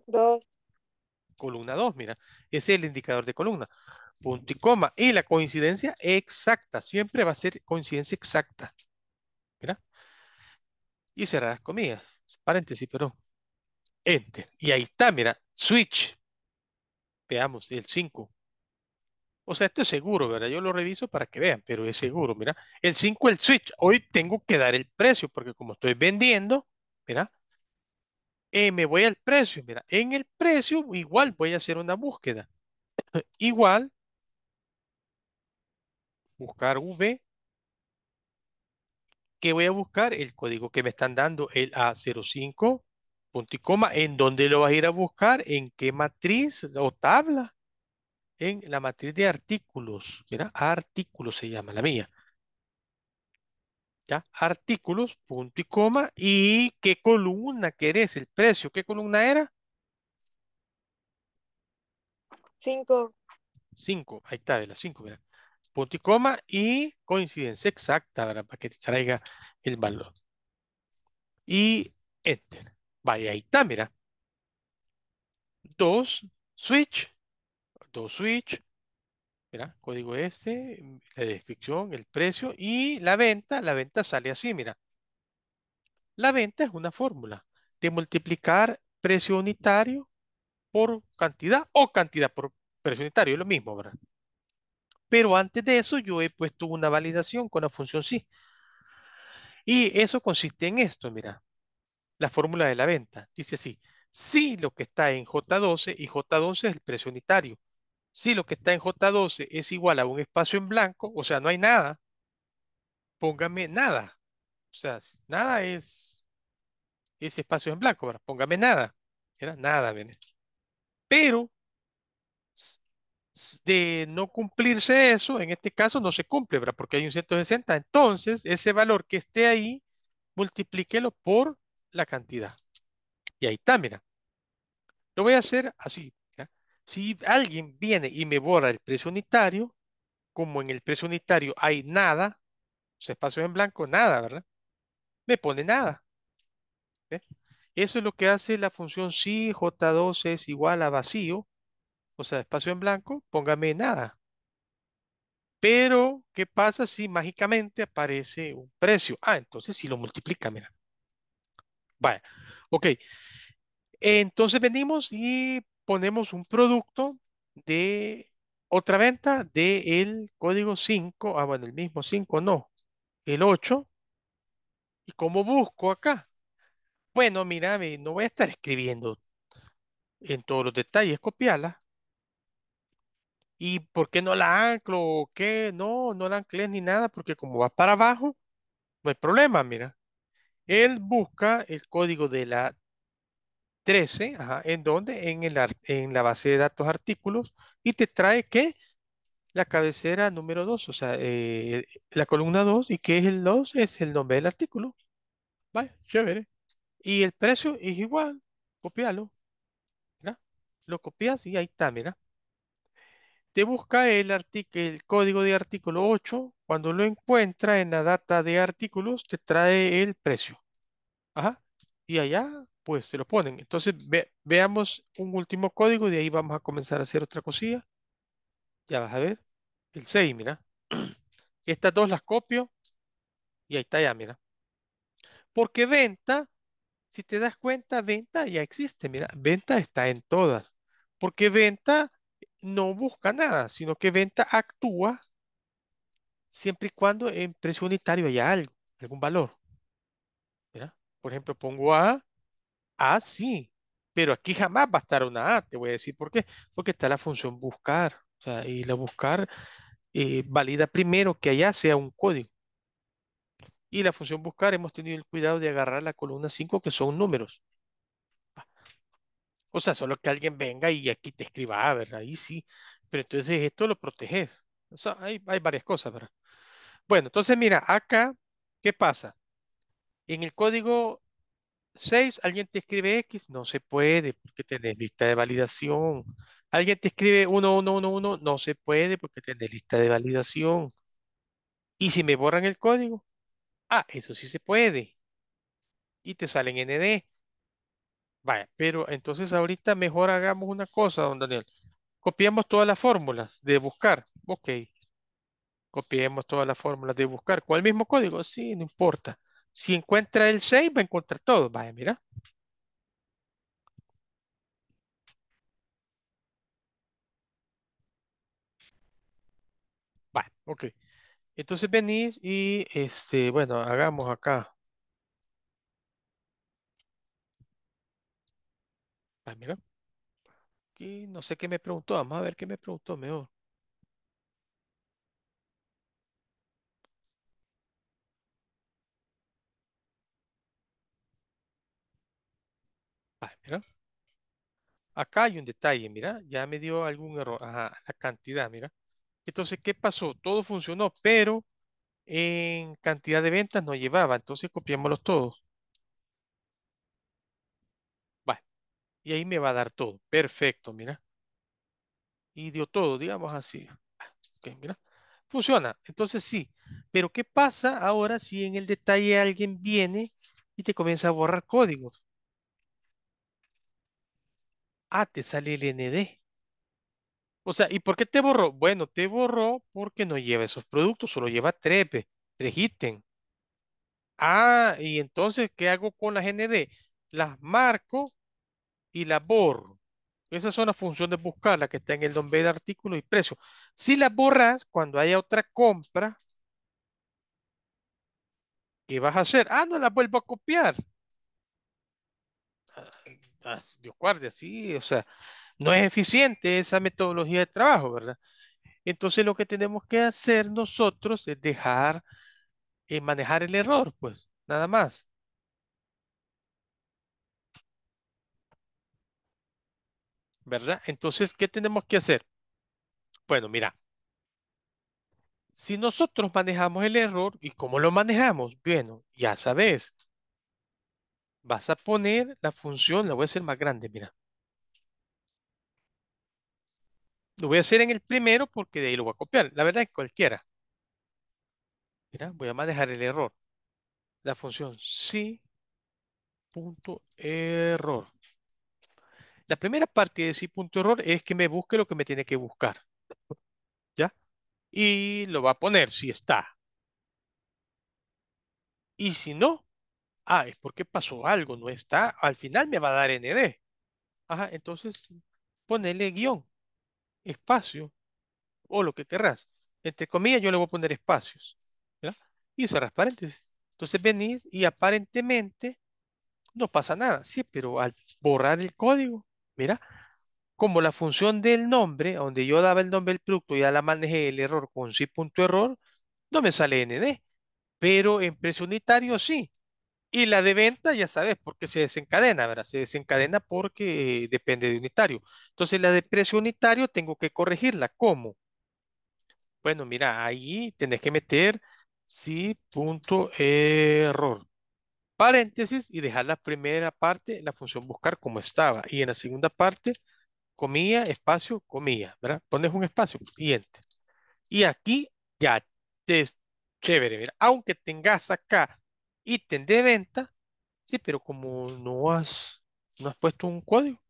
Dos. Columna 2, mira. Ese es el indicador de columna. Punto y coma. Y la coincidencia exacta. Siempre va a ser coincidencia exacta. Y cerrar las comillas. Paréntesis, pero. Enter. Y ahí está, mira. Switch. Veamos, el 5. O sea, esto es seguro, ¿verdad? Yo lo reviso para que vean, pero es seguro, mira. El 5, el switch. Hoy tengo que dar el precio, porque como estoy vendiendo, mira, eh, me voy al precio, mira, en el precio igual voy a hacer una búsqueda. igual, buscar V, que voy a buscar el código que me están dando, el A05, punto y coma, ¿en dónde lo vas a ir a buscar? ¿En qué matriz o tabla? En la matriz de artículos, mira, artículos se llama la mía. ¿Ya? Artículos, punto y coma, y qué columna querés, el precio, ¿qué columna era? Cinco. 5, ahí está, de las 5, mira. Punto y coma y coincidencia exacta, ¿verdad? Para que te traiga el valor. Y enter. Vaya, ahí está, mira. Dos, switch, dos switch, mira, código este, la descripción, el precio y la venta, la venta sale así, mira. La venta es una fórmula de multiplicar precio unitario por cantidad o cantidad por precio unitario, es lo mismo, ¿verdad? Pero antes de eso yo he puesto una validación con la función sí. Y eso consiste en esto, mira. La fórmula de la venta dice así. Si lo que está en J12 y J12 es el precio unitario. Si lo que está en J12 es igual a un espacio en blanco, o sea, no hay nada, póngame nada. O sea, nada es ese espacio en blanco, ¿verdad? Póngame nada. Era nada, ¿verdad? Pero de no cumplirse eso, en este caso no se cumple, ¿verdad? Porque hay un 160. Entonces, ese valor que esté ahí, multiplíquelo por la cantidad. Y ahí está, mira. Lo voy a hacer así. Si alguien viene y me borra el precio unitario, como en el precio unitario hay nada, o espacio en blanco, nada, ¿verdad? Me pone nada. Eso es lo que hace la función si J2 es igual a vacío o sea, espacio en blanco, póngame nada. Pero, ¿qué pasa si mágicamente aparece un precio? Ah, entonces si lo multiplica, mira. Vaya, ok. Entonces venimos y ponemos un producto de otra venta del código 5. Ah, bueno, el mismo 5 no, el 8. ¿Y cómo busco acá? Bueno, mira, no voy a estar escribiendo en todos los detalles, copiarla. ¿Y por qué no la anclo o qué? No, no la anclé ni nada, porque como va para abajo, no hay problema, mira. Él busca el código de la 13, ajá, ¿en dónde? En, el, en la base de datos artículos y te trae que la cabecera número 2, o sea, eh, la columna 2, ¿y qué es el 2? Es el nombre del artículo. Vaya, chévere. Y el precio es igual, copialo, mira. Lo copias y ahí está, mira. Te busca el, el código de artículo 8. Cuando lo encuentra en la data de artículos, te trae el precio. Ajá. Y allá, pues, se lo ponen. Entonces, ve- veamos un último código de ahí vamos a comenzar a hacer otra cosilla. Ya vas a ver. El 6, mira. Estas dos las copio y ahí está ya, mira. Porque venta, si te das cuenta, venta ya existe, mira. Venta está en todas. Porque venta no busca nada, sino que venta actúa siempre y cuando en precio unitario haya algo, algún valor. Por ejemplo, pongo A, A sí, pero aquí jamás va a estar una A, te voy a decir por qué. Porque está la función buscar, o sea, y la buscar eh, valida primero que allá sea un código. Y la función buscar hemos tenido el cuidado de agarrar la columna 5 que son números. O sea, solo que alguien venga y aquí te escriba A, ¿verdad? Ahí sí. Pero entonces esto lo proteges. O sea, hay, hay varias cosas, ¿verdad? Bueno, entonces mira, acá, ¿qué pasa? En el código 6, alguien te escribe X, no se puede porque tenés lista de validación. Alguien te escribe 1111, no se puede porque tenés lista de validación. Y si me borran el código, ah, eso sí se puede. Y te salen ND. Vaya, pero entonces ahorita mejor hagamos una cosa, don Daniel. Copiamos todas las fórmulas de buscar. Ok. Copiemos todas las fórmulas de buscar. ¿Cuál mismo código? Sí, no importa. Si encuentra el 6, va a encontrar todo. Vaya, mira. Vaya, ok. Entonces venís y, este, bueno, hagamos acá. Vaya, mira. Aquí no sé qué me preguntó. Vamos a ver qué me preguntó mejor. Vaya, mira. Acá hay un detalle, mira. Ya me dio algún error. Ajá, la cantidad, mira. Entonces, ¿qué pasó? Todo funcionó, pero en cantidad de ventas no llevaba. Entonces, copiémoslos todos. Y ahí me va a dar todo. Perfecto, mira. Y dio todo, digamos así. Ok, mira. Funciona. Entonces sí. Pero ¿qué pasa ahora si en el detalle alguien viene y te comienza a borrar códigos? Ah, te sale el ND. O sea, ¿y por qué te borró? Bueno, te borró porque no lleva esos productos, solo lleva tres, ve, tres ítems. Ah, y entonces, ¿qué hago con las ND? Las marco y las borro. Esas son las funciones de buscar, la que está en el nombre de artículo y precio. Si las borras, cuando haya otra compra, ¿qué vas a hacer? Ah, no las vuelvo a copiar. Ah, Dios guarde, sí, o sea, no es eficiente esa metodología de trabajo, ¿verdad? Entonces lo que tenemos que hacer nosotros es dejar eh, manejar el error, pues, nada más. ¿Verdad? Entonces, ¿qué tenemos que hacer? Bueno, mira, si nosotros manejamos el error, ¿y cómo lo manejamos? Bueno, ya sabes, vas a poner la función, la voy a hacer más grande, mira. Lo voy a hacer en el primero porque de ahí lo voy a copiar. La verdad es cualquiera. Mira, voy a manejar el error. La función sí punto error. La primera parte de decir punto error es que me busque lo que me tiene que buscar. ¿Ya? Y lo va a poner si está. Y si no, ah, es porque pasó algo, no está. Al final me va a dar ND. Ajá, entonces ponele guion, espacio o lo que querrás. Entre comillas, yo le voy a poner espacios. ¿ya? Y cerras paréntesis. Entonces venís y aparentemente no pasa nada. Sí, pero al borrar el código, mira, como la función del nombre, donde yo daba el nombre del producto, ya la manejé el error con sí punto error, no me sale ND. Pero en precio unitario sí. Y la de venta, ya sabes, porque se desencadena, ¿verdad? Se desencadena porque eh, depende de unitario. Entonces, la de precio unitario tengo que corregirla. ¿Cómo? Bueno, mira, ahí tenés que meter sí punto error. Paréntesis y dejar la primera parte, la función buscar como estaba. Y en la segunda parte, comilla, espacio, comilla, ¿verdad? Pones un espacio y enter. Y aquí ya te es chévere, mira. Aunque tengas acá ítem de venta, sí, pero como no has, no has puesto un código.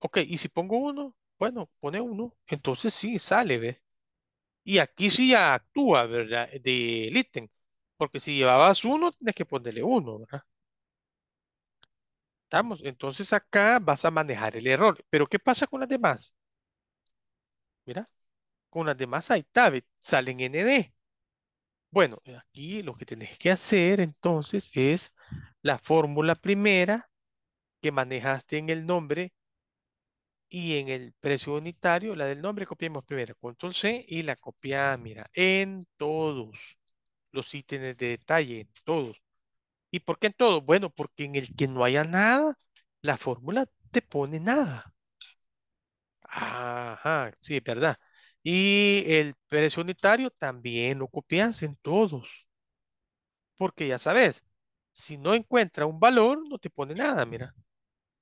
Ok, y si pongo uno, bueno, pone uno, entonces sí sale, ¿ves? Y aquí sí actúa, ¿verdad? Del ítem. Porque si llevabas uno, tienes que ponerle uno, ¿verdad? Estamos, entonces acá vas a manejar el error. Pero ¿qué pasa con las demás? Mira, con las demás está, ¿ves? salen ND. Bueno, aquí lo que tenés que hacer entonces es la fórmula primera que manejaste en el nombre y en el precio unitario, la del nombre copiamos primero, control C y la copia, mira, en todos los ítems de detalle, en todos. ¿Y por qué en todos? Bueno, porque en el que no haya nada, la fórmula te pone nada. Ajá, sí, es verdad. Y el precio unitario también lo copias en todos. Porque ya sabes, si no encuentra un valor, no te pone nada, mira.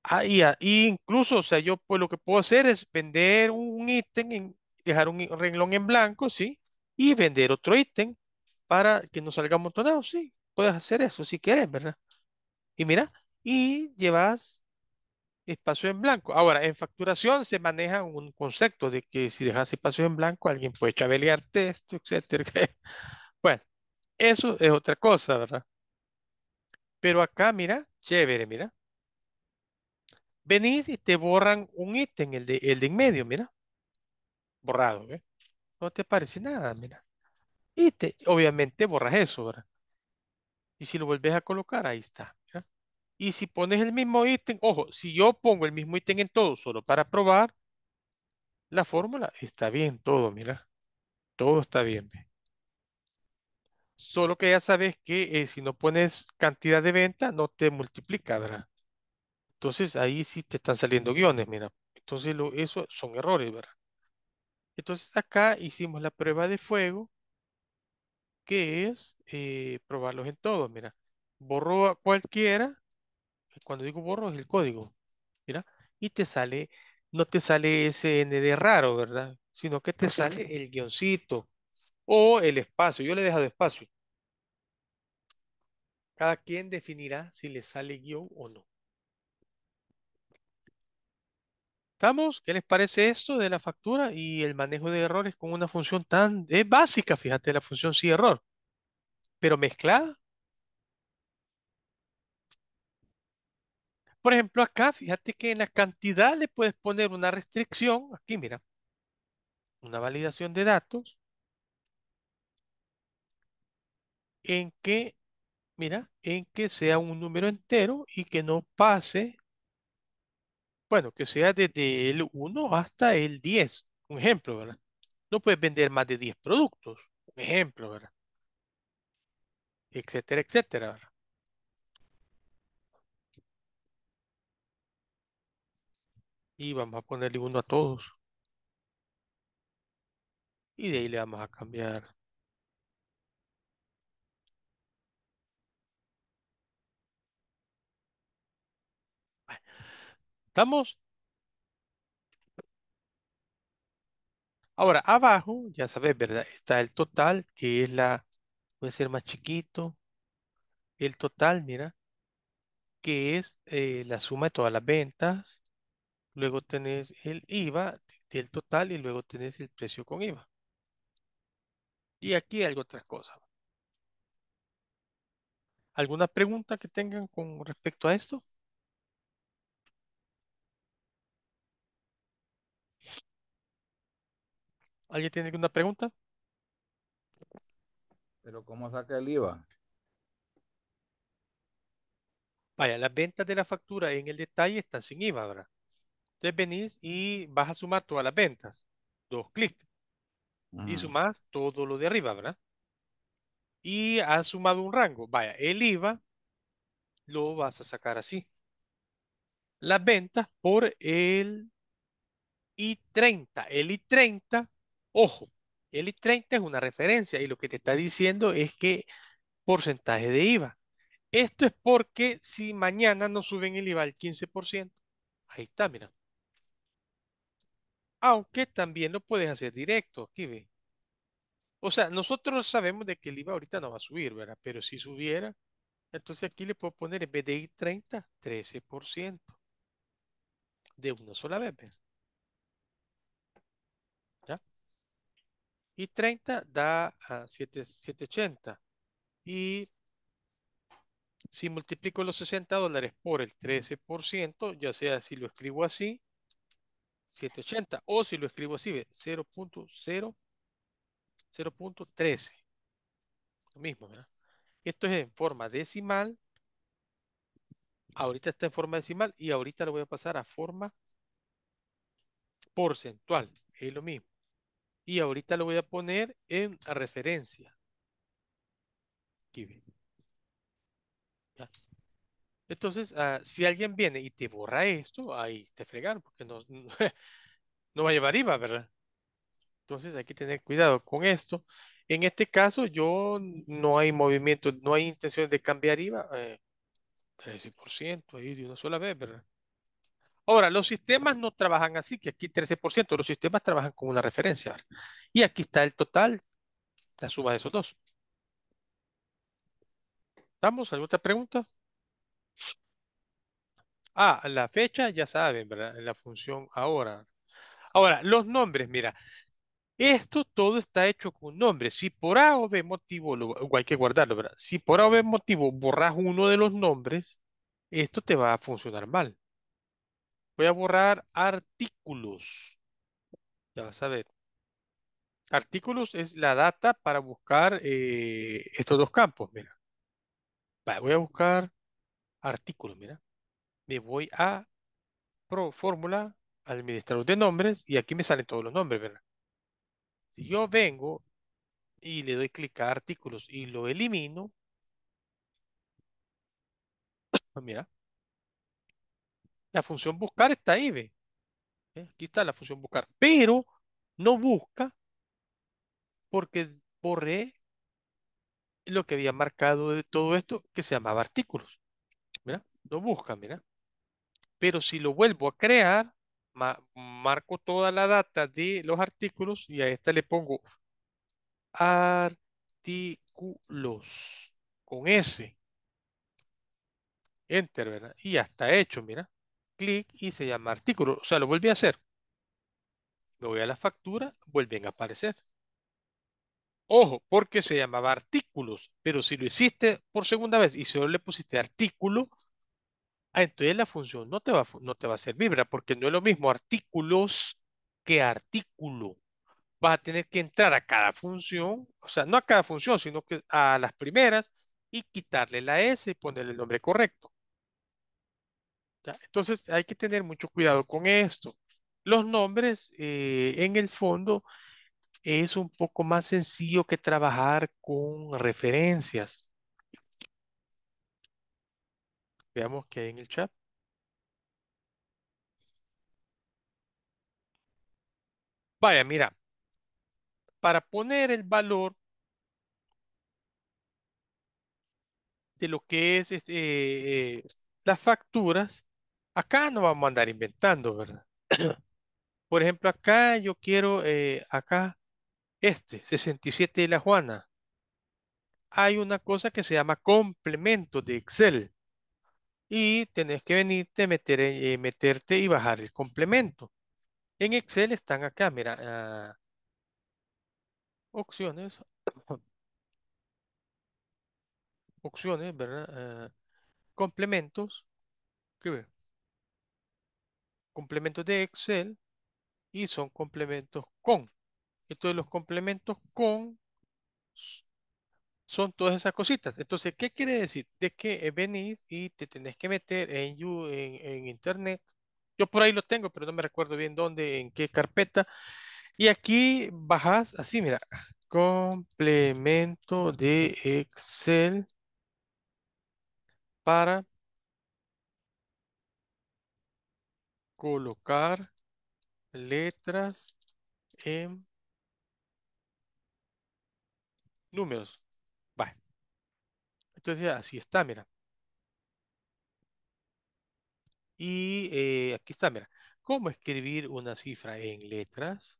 Ah, y, y incluso, o sea, yo pues lo que puedo hacer es vender un ítem, en- dejar un renglón en blanco, ¿sí? Y vender otro ítem para que no salga amontonado, sí. Puedes hacer eso si quieres, ¿verdad? Y mira, y llevas espacio en blanco. Ahora, en facturación se maneja un concepto de que si dejas espacio en blanco, alguien puede chabelear texto, etcétera. Bueno, eso es otra cosa, ¿verdad? Pero acá, mira, chévere, mira. Venís y te borran un ítem, el de, el de en medio, mira. Borrado, ¿ves? No te aparece nada, mira. Y te, obviamente borras eso, ¿verdad? Y si lo vuelves a colocar, ahí está. Y si pones el mismo ítem, ojo, si yo pongo el mismo ítem en todo solo para probar, la fórmula está bien todo, mira. Todo está bien. Solo que ya sabes que eh, si no pones cantidad de venta, no te multiplica, ¿verdad? Entonces ahí sí te están saliendo guiones, mira. Entonces eso son errores, ¿verdad? Entonces acá hicimos la prueba de fuego, que es eh, probarlos en todos, mira. Borro a cualquiera, cuando digo borro es el código, mira, y te sale, no te sale ese ND raro, ¿verdad? Sino que te sale el guioncito o el espacio. Yo le he dejado espacio. Cada quien definirá si le sale guion o no. ¿Qué les parece esto de la factura y el manejo de errores con una función tan básica? Fíjate, la función sí error, pero mezclada. Por ejemplo, acá, fíjate que en la cantidad le puedes poner una restricción. Aquí, mira, una validación de datos en que, mira, en que sea un número entero y que no pase, bueno, que sea desde el 1 hasta el 10. Un ejemplo, ¿verdad? No puedes vender más de 10 productos. Un ejemplo, ¿verdad? Etcétera, etcétera, ¿verdad? Y vamos a ponerle uno a todos. Y de ahí le vamos a cambiar. ¿Estamos? Ahora, abajo, ya sabes, ¿verdad? Está el total, que es la, puede ser más chiquito. El total, mira, que es eh, la suma de todas las ventas luego tenés el IVA del total y luego tenés el precio con IVA. Y aquí hay otras cosas. ¿Alguna pregunta que tengan con respecto a esto? ¿Alguien tiene alguna pregunta? Pero ¿cómo saca el IVA? Vaya, las ventas de la factura en el detalle están sin IVA, ¿verdad? Entonces venís y vas a sumar todas las ventas. Dos clics. Y Ujú. sumas todo lo de arriba, ¿verdad? Y has sumado un rango. Vaya, el IVA lo vas a sacar así. Las ventas por el I30. El I30, ojo, el I30 es una referencia y lo que te está diciendo es que porcentaje de IVA. Esto es porque si mañana no suben el IVA al 15%, ahí está, mira. Aunque también lo puedes hacer directo, aquí ve. O sea, nosotros sabemos de que el IVA ahorita no va a subir, ¿verdad? Pero si subiera, entonces aquí le puedo poner en vez de I30, 13% de una sola vez, ¿ve? Y 30 da 7, 780. Y si multiplico los 60 dólares por el 13%, ya sea si lo escribo así, 780, o si lo escribo así, ve, 0.0, 0.13. Lo mismo, ¿verdad? Esto es en forma decimal. Ahorita está en forma decimal y ahorita lo voy a pasar a forma porcentual. Es lo mismo. Y ahorita lo voy a poner en referencia. Aquí ve. ¿Ya? Entonces, ah, si alguien viene y te borra esto, ahí te fregaron, porque no, no va a llevar IVA, ¿verdad? Entonces hay que tener cuidado con esto. En este caso, yo no hay movimiento, no hay intención de cambiar IVA. eh, 13% ahí de una sola vez, ¿verdad? Ahora, los sistemas no trabajan así, que aquí 13%, los sistemas trabajan con una referencia. Y aquí está el total, la suma de esos dos. ¿Estamos? ¿Alguna otra pregunta? Ah, la fecha, ya saben, ¿verdad? La función ahora. Ahora, los nombres, mira, esto todo está hecho con nombres. Si por A o B motivo, lo, hay que guardarlo, ¿verdad? Si por A o B motivo borras uno de los nombres, esto te va a funcionar mal. Voy a borrar artículos. Ya vas a ver. Artículos es la data para buscar eh, estos dos campos, mira. Voy a buscar artículos, mira. Me voy a Pro Fórmula, administrador de nombres, y aquí me salen todos los nombres, ¿verdad? Si yo vengo y le doy clic a artículos y lo elimino, mira, la función buscar está ahí, ve. ¿Eh? Aquí está la función buscar, pero no busca porque borré lo que había marcado de todo esto que se llamaba artículos. Mira, no busca, mira. Pero si lo vuelvo a crear, ma- marco toda la data de los artículos y a esta le pongo artículos con S. Enter, ¿verdad? Y ya está hecho, mira. Clic y se llama artículo. O sea, lo volví a hacer. Me voy a la factura, vuelven a aparecer. Ojo, porque se llamaba artículos, pero si lo hiciste por segunda vez y solo le pusiste artículo, ah, entonces la función no te va, no te va a servir, ¿verdad? Porque no es lo mismo artículos que artículo. Vas a tener que entrar a cada función, o sea, no a cada función, sino que a las primeras y quitarle la S y ponerle el nombre correcto. Entonces hay que tener mucho cuidado con esto. Los nombres, eh, en el fondo, es un poco más sencillo que trabajar con referencias. Veamos qué hay en el chat. Vaya, mira, para poner el valor de lo que es este, eh, las facturas, acá no vamos a andar inventando, ¿verdad? Por ejemplo, acá yo quiero, eh, acá, este, 67 de la Juana. Hay una cosa que se llama complemento de Excel. y tenés que venirte, meter, eh, meterte y bajar el complemento. En Excel están acá, mira, ah, opciones, opciones, ¿verdad? Ah, complementos, ¿qué? Complementos de Excel y son complementos con. Entonces los complementos con son todas esas cositas. Entonces, ¿qué quiere decir? De que venís y te tenés que meter en, en, en internet. Yo por ahí lo tengo, pero no me recuerdo bien dónde, en qué carpeta. Y aquí bajas así, mira, complemento de Excel para colocar letras en números. Va. Entonces, así está, mira. Y eh, aquí está, mira. ¿Cómo escribir una cifra en letras?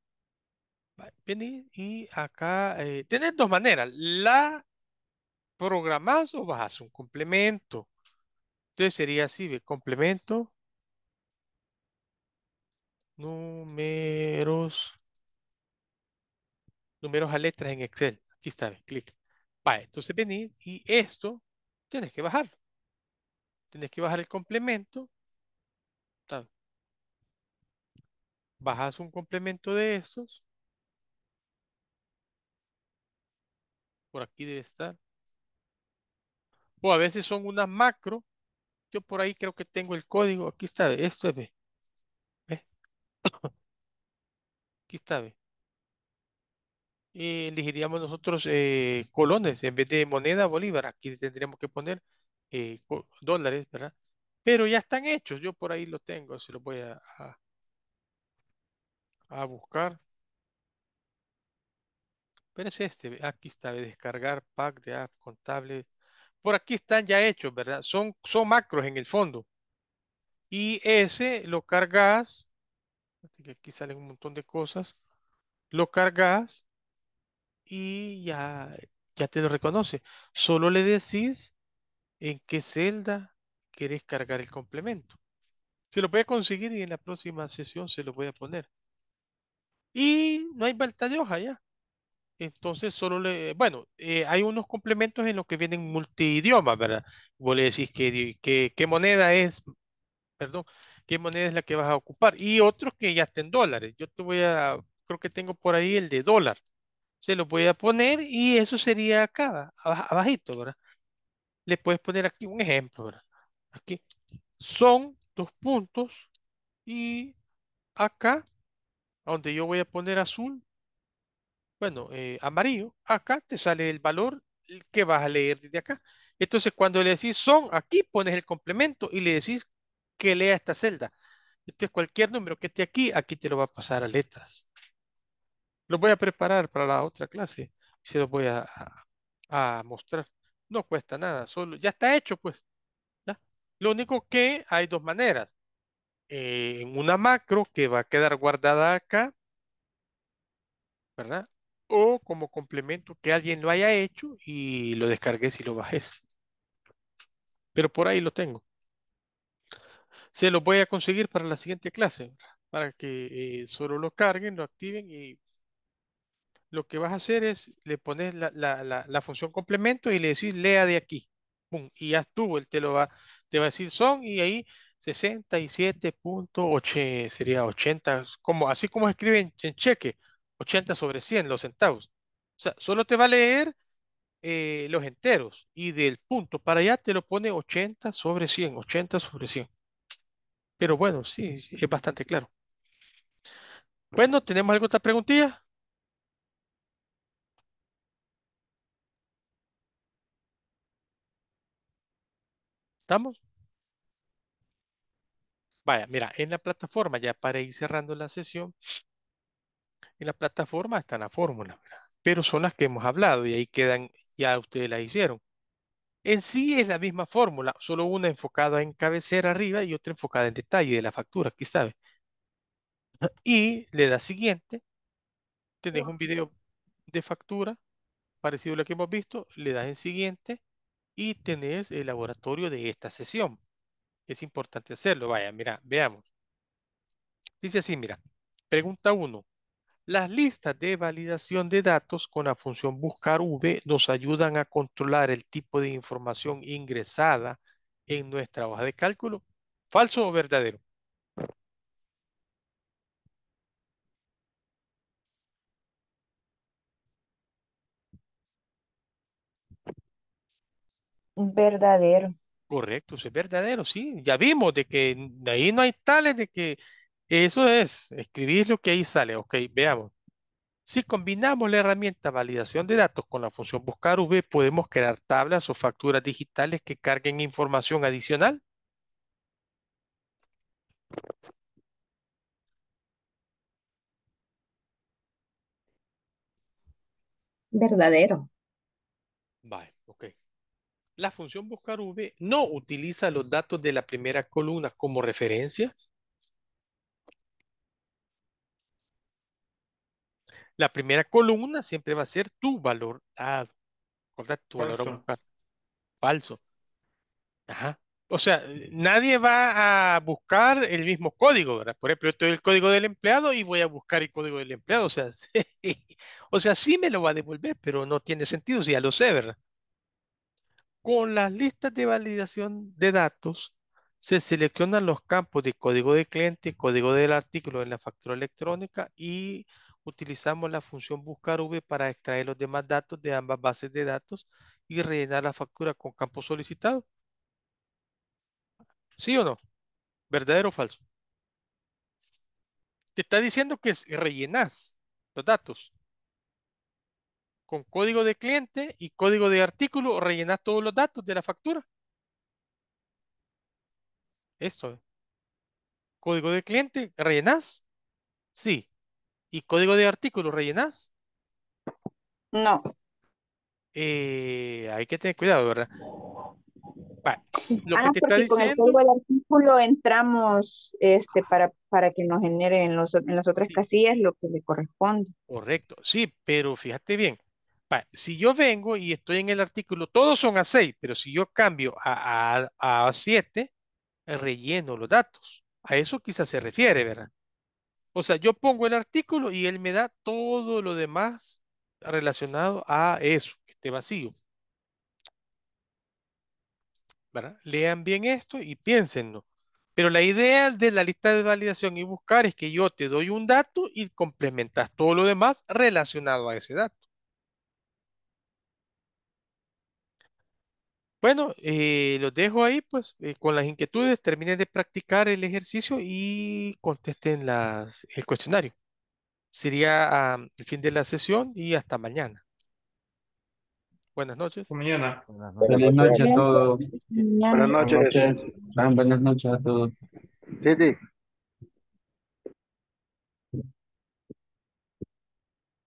Va, Vení y acá eh, dos maneras. La programás o bajas un complemento. Entonces sería así, complemento, números, números a letras en Excel. Aquí está, clic. Va, entonces venís y esto tienes que bajarlo. Tienes que bajar el complemento. Bajas un complemento de estos. Por aquí debe estar. O a veces son unas macro. Yo por ahí creo que tengo el código. Aquí está, esto es. Ve. Está, ve. Y elegiríamos nosotros eh, colones en vez de moneda bolívar. Aquí tendríamos que poner eh, dólares, ¿verdad? Pero ya están hechos. Yo por ahí lo tengo. Se los voy a, a- a buscar. Pero es este. ve, Aquí está. ve, Descargar pack de app contable. Por aquí están ya hechos, ¿verdad? Son, son macros en el fondo. Y ese lo cargas. Así que Aquí salen un montón de cosas. Lo cargas y ya, ya te lo reconoce. Solo le decís en qué celda querés cargar el complemento. Se lo voy a conseguir y en la próxima sesión se lo voy a poner. Y no hay vuelta de hoja ya. Entonces solo le, bueno, eh, hay unos complementos en los que vienen multidiomas, ¿verdad? Vos le decís que, que- qué moneda es, perdón, qué moneda es la que vas a ocupar. Y otros que ya estén dólares. Yo te voy a, creo que tengo por ahí el de dólar. Se lo voy a poner y eso sería acá, aba- abajito, ¿verdad? Le puedes poner aquí un ejemplo, ¿verdad? Aquí son dos puntos y acá, donde yo voy a poner azul, bueno, eh, amarillo, acá te sale el valor que vas a leer desde acá. Entonces, cuando le decís son, aquí pones el complemento y le decís que lea esta celda. Entonces, cualquier número que esté aquí, aquí te lo va a pasar a letras. Lo voy a preparar para la otra clase se lo voy a, a- a mostrar. No cuesta nada, solo ya está hecho, pues. ¿ya? Lo único que hay dos maneras. eh, en una macro que va a quedar guardada acá, ¿verdad? O como complemento que alguien lo haya hecho y lo descargues y lo bajes. Pero por ahí lo tengo. Se lo voy a conseguir para la siguiente clase, para que eh, solo lo carguen, lo activen y lo que vas a hacer es le pones la, función complemento y le decís lea de aquí. Pum, y ya estuvo, él te lo va, te va a decir son y ahí 67.8 sería 80, como, así como escribe en, en cheque, 80 sobre 100 los centavos. O sea, solo te va a leer eh, los enteros y del punto para allá te lo pone 80 sobre 100, 80 sobre 100. Pero bueno, sí, sí, es bastante claro. Bueno, ¿tenemos alguna otra preguntilla? ¿Estamos? Vaya, mira, en la plataforma, ya para ir cerrando la sesión, en la plataforma está la fórmula, ¿verdad? pero son las que hemos hablado y ahí quedan, ya ustedes las hicieron. En sí es la misma fórmula, solo una enfocada en cabecera arriba y otra enfocada en detalle de la factura, aquí está. ¿ve? Y le das siguiente, tenés un video de factura parecido a lo que hemos visto, le das en siguiente y tenés el laboratorio de esta sesión. Es importante hacerlo. Vaya, mira, veamos. Dice así, mira. Pregunta 1. Las listas de validación de datos con la función buscar V nos ayudan a controlar el tipo de información ingresada en nuestra hoja de cálculo. ¿Falso o verdadero? Verdadero. Correcto, es verdadero, sí. Ya vimos de que de ahí no hay tales de que eso es, escribir lo que ahí sale. Ok, veamos. Si combinamos la herramienta validación de datos con la función buscar V, podemos crear tablas o facturas digitales que carguen información adicional. Verdadero. Vale, ok. La función buscar V no utiliza los datos de la primera columna como referencia. La primera columna siempre va a ser tu valor dado. ¿Verdad? Tu valor a buscar. Falso. Ajá. O sea, nadie va a buscar el mismo código, ¿verdad? Por ejemplo, yo estoy el código del empleado y voy a buscar el código del empleado. O sea, o sea, sí me lo va a devolver, pero no tiene sentido si ya lo sé, ¿verdad? Con las listas de validación de datos, se seleccionan los campos de código de cliente, código del artículo en la factura electrónica y utilizamos la función buscar V para extraer los demás datos de ambas bases de datos y rellenar la factura con campos solicitados. ¿Sí o no? ¿Verdadero o falso? Te está diciendo que rellenas los datos con código de cliente y código de artículo, rellenas todos los datos de la factura. Esto es. Código de cliente, rellenas. Sí. ¿Y código de artículo rellenas? No. Eh, hay que tener cuidado, ¿verdad? Va, Lo que Ah, te está porque con el código del artículo entramos este, para, para que nos genere en, los, en las otras Sí. casillas lo que le corresponde. correcto, sí, pero fíjate bien. Si yo vengo y estoy en el artículo, todos son A6, pero si yo cambio a, a, a A7, relleno los datos. A eso quizás se refiere, ¿verdad? O sea, yo pongo el artículo y él me da todo lo demás relacionado a eso, que esté vacío. ¿verdad? Lean bien esto y piénsenlo. Pero la idea de la lista de validación y buscar es que yo te doy un dato y complementas todo lo demás relacionado a ese dato. Bueno, eh, los dejo ahí, pues, eh, con las inquietudes, terminen de practicar el ejercicio y contesten las, el cuestionario. Sería, ah, el fin de la sesión y hasta mañana. Buenas noches. Hasta mañana. Buenas Buenas noches a todos. Buenas noches. Buenas noches a todos. Sí, sí.